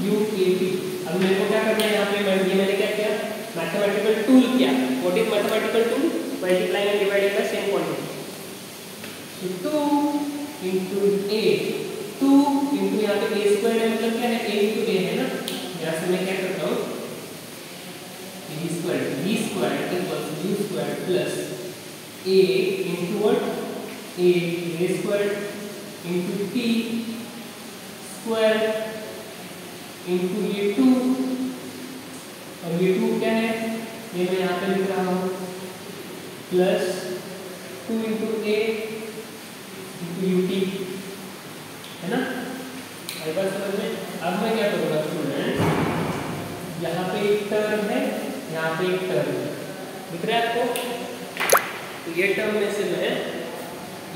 u a t अब मेरे को क्या करना है, यहाँ पे मैंने क्या किया? मैथमेटिकल टूल किया what is mathematical tool multiply and dividing the same so 2 into a 2 into यहाँ पे a स्क्वायर है मतलब क्या है a into a है ना यहाँ से मैं क्या करता हूँ b square b square equals u square plus a into what a a square into t square into ये टू और ये टू क्या है ये मैं यहाँ पे लिख रहा हूँ। Plus two into a into u t है ना? आई बात समझ में? अब मैं क्या करूँगा स्टूडेंट यहाँ पे एक टर्म है, यहाँ पे एक टर्म है। दिख रहा है आपको? तो ये टर्म में से मैं,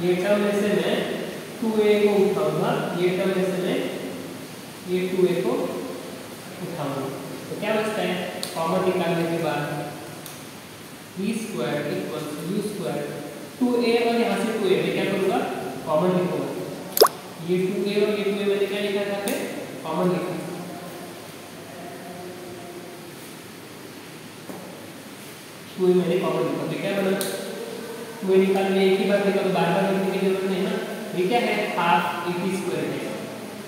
ये टर्म में से मैं टू ए को उठाऊँगा। ये टर्म में से मैं ये टू ए को उठाऊँगा। तो क्या बचता है? कॉमन निकालने के बाद। B square equals u square two a और यहाँ से टू ए मैं क्या करूँगा? कॉमन लिखूँगा। ये टू ए और ये टू ए मैंने क्या लिखा था पे कॉमन लिखा। टू ए मैंने कॉमन लिखा। तो क्या बना? टू ए निकाल निकालने एक ही बार निकालो बार बार लिखने की ज़रूरत नहीं ना? ये क्या है? हाफ़ ए टी स्क्वायर है।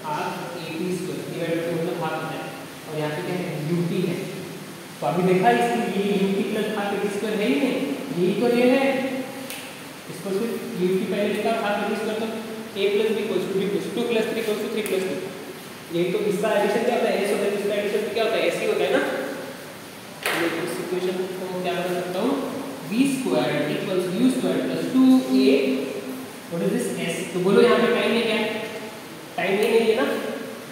Half a t square divide two मतलब हाफ़ है और यहाँ पे क्या है? यू टी है। तो अभी देखा इसकी ये u t plus half a t square है ही नहीं। यही तो ये है। इसको सिर्फ़ यू टी पहले लिखा हाफ़ ए टी स्क्वायर तो a plus b equals two b plus two plus three equals two three plus two यही तो इसका एडिशन क्या होता है? एस होता है इसका एडिशन क्या होता है? ऐसे होता है ना? ये इस इक्वेशन को क्या कर सकता हूँ? V square equals u square plus 2a what is this s तो बोलो यहाँ पे टाइम है क्या? टाइम नहीं है ना?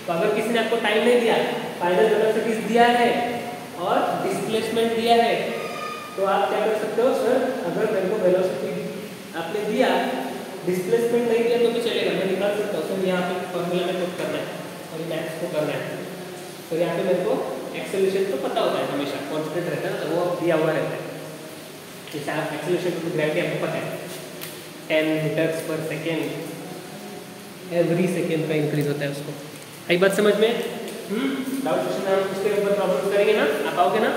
तो अगर किसी ने आपको टाइम नहीं दिया फाइनल वेलोसिटीज दिया है? और डिस्प्लेसमेंट दिया है। तो आप क्या कर सकते हो सर अगर मेरे को वेलोसिटी आपने दिया डिस्प्लेसमेंट नहीं दिया तो भी चलेगा, मैं निकाल सकता हूँ। सर यहाँ पे फॉर्मूला में पुट करना है, और मैथ्स को करना है। तो यहाँ पे मेरे को एक्सेलेरेशन तो पता होता है हमेशा कॉन्स्टेंट रहता है तो वो दिया हुआ रहता है। जैसे आप एक्सेलेरेशन टू ग्रेविटी आपको पता है टेन मीटर्स पर सेकेंड एवरी सेकेंड का इंक्रीज होता है उसको। आई बात समझ में? डाउट क्वेश्चन हम उसके ऊपर प्रॉब्लम करेंगे ना? आप आओगे ना?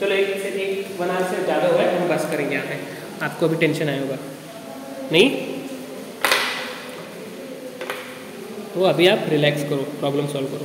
चलो, एक आवर से ज़्यादा हम बस करेंगे यहाँ पे। आपको अभी टेंशन आया होगा। नहीं? तो अभी आप रिलैक्स करो प्रॉब्लम सॉल्व करो।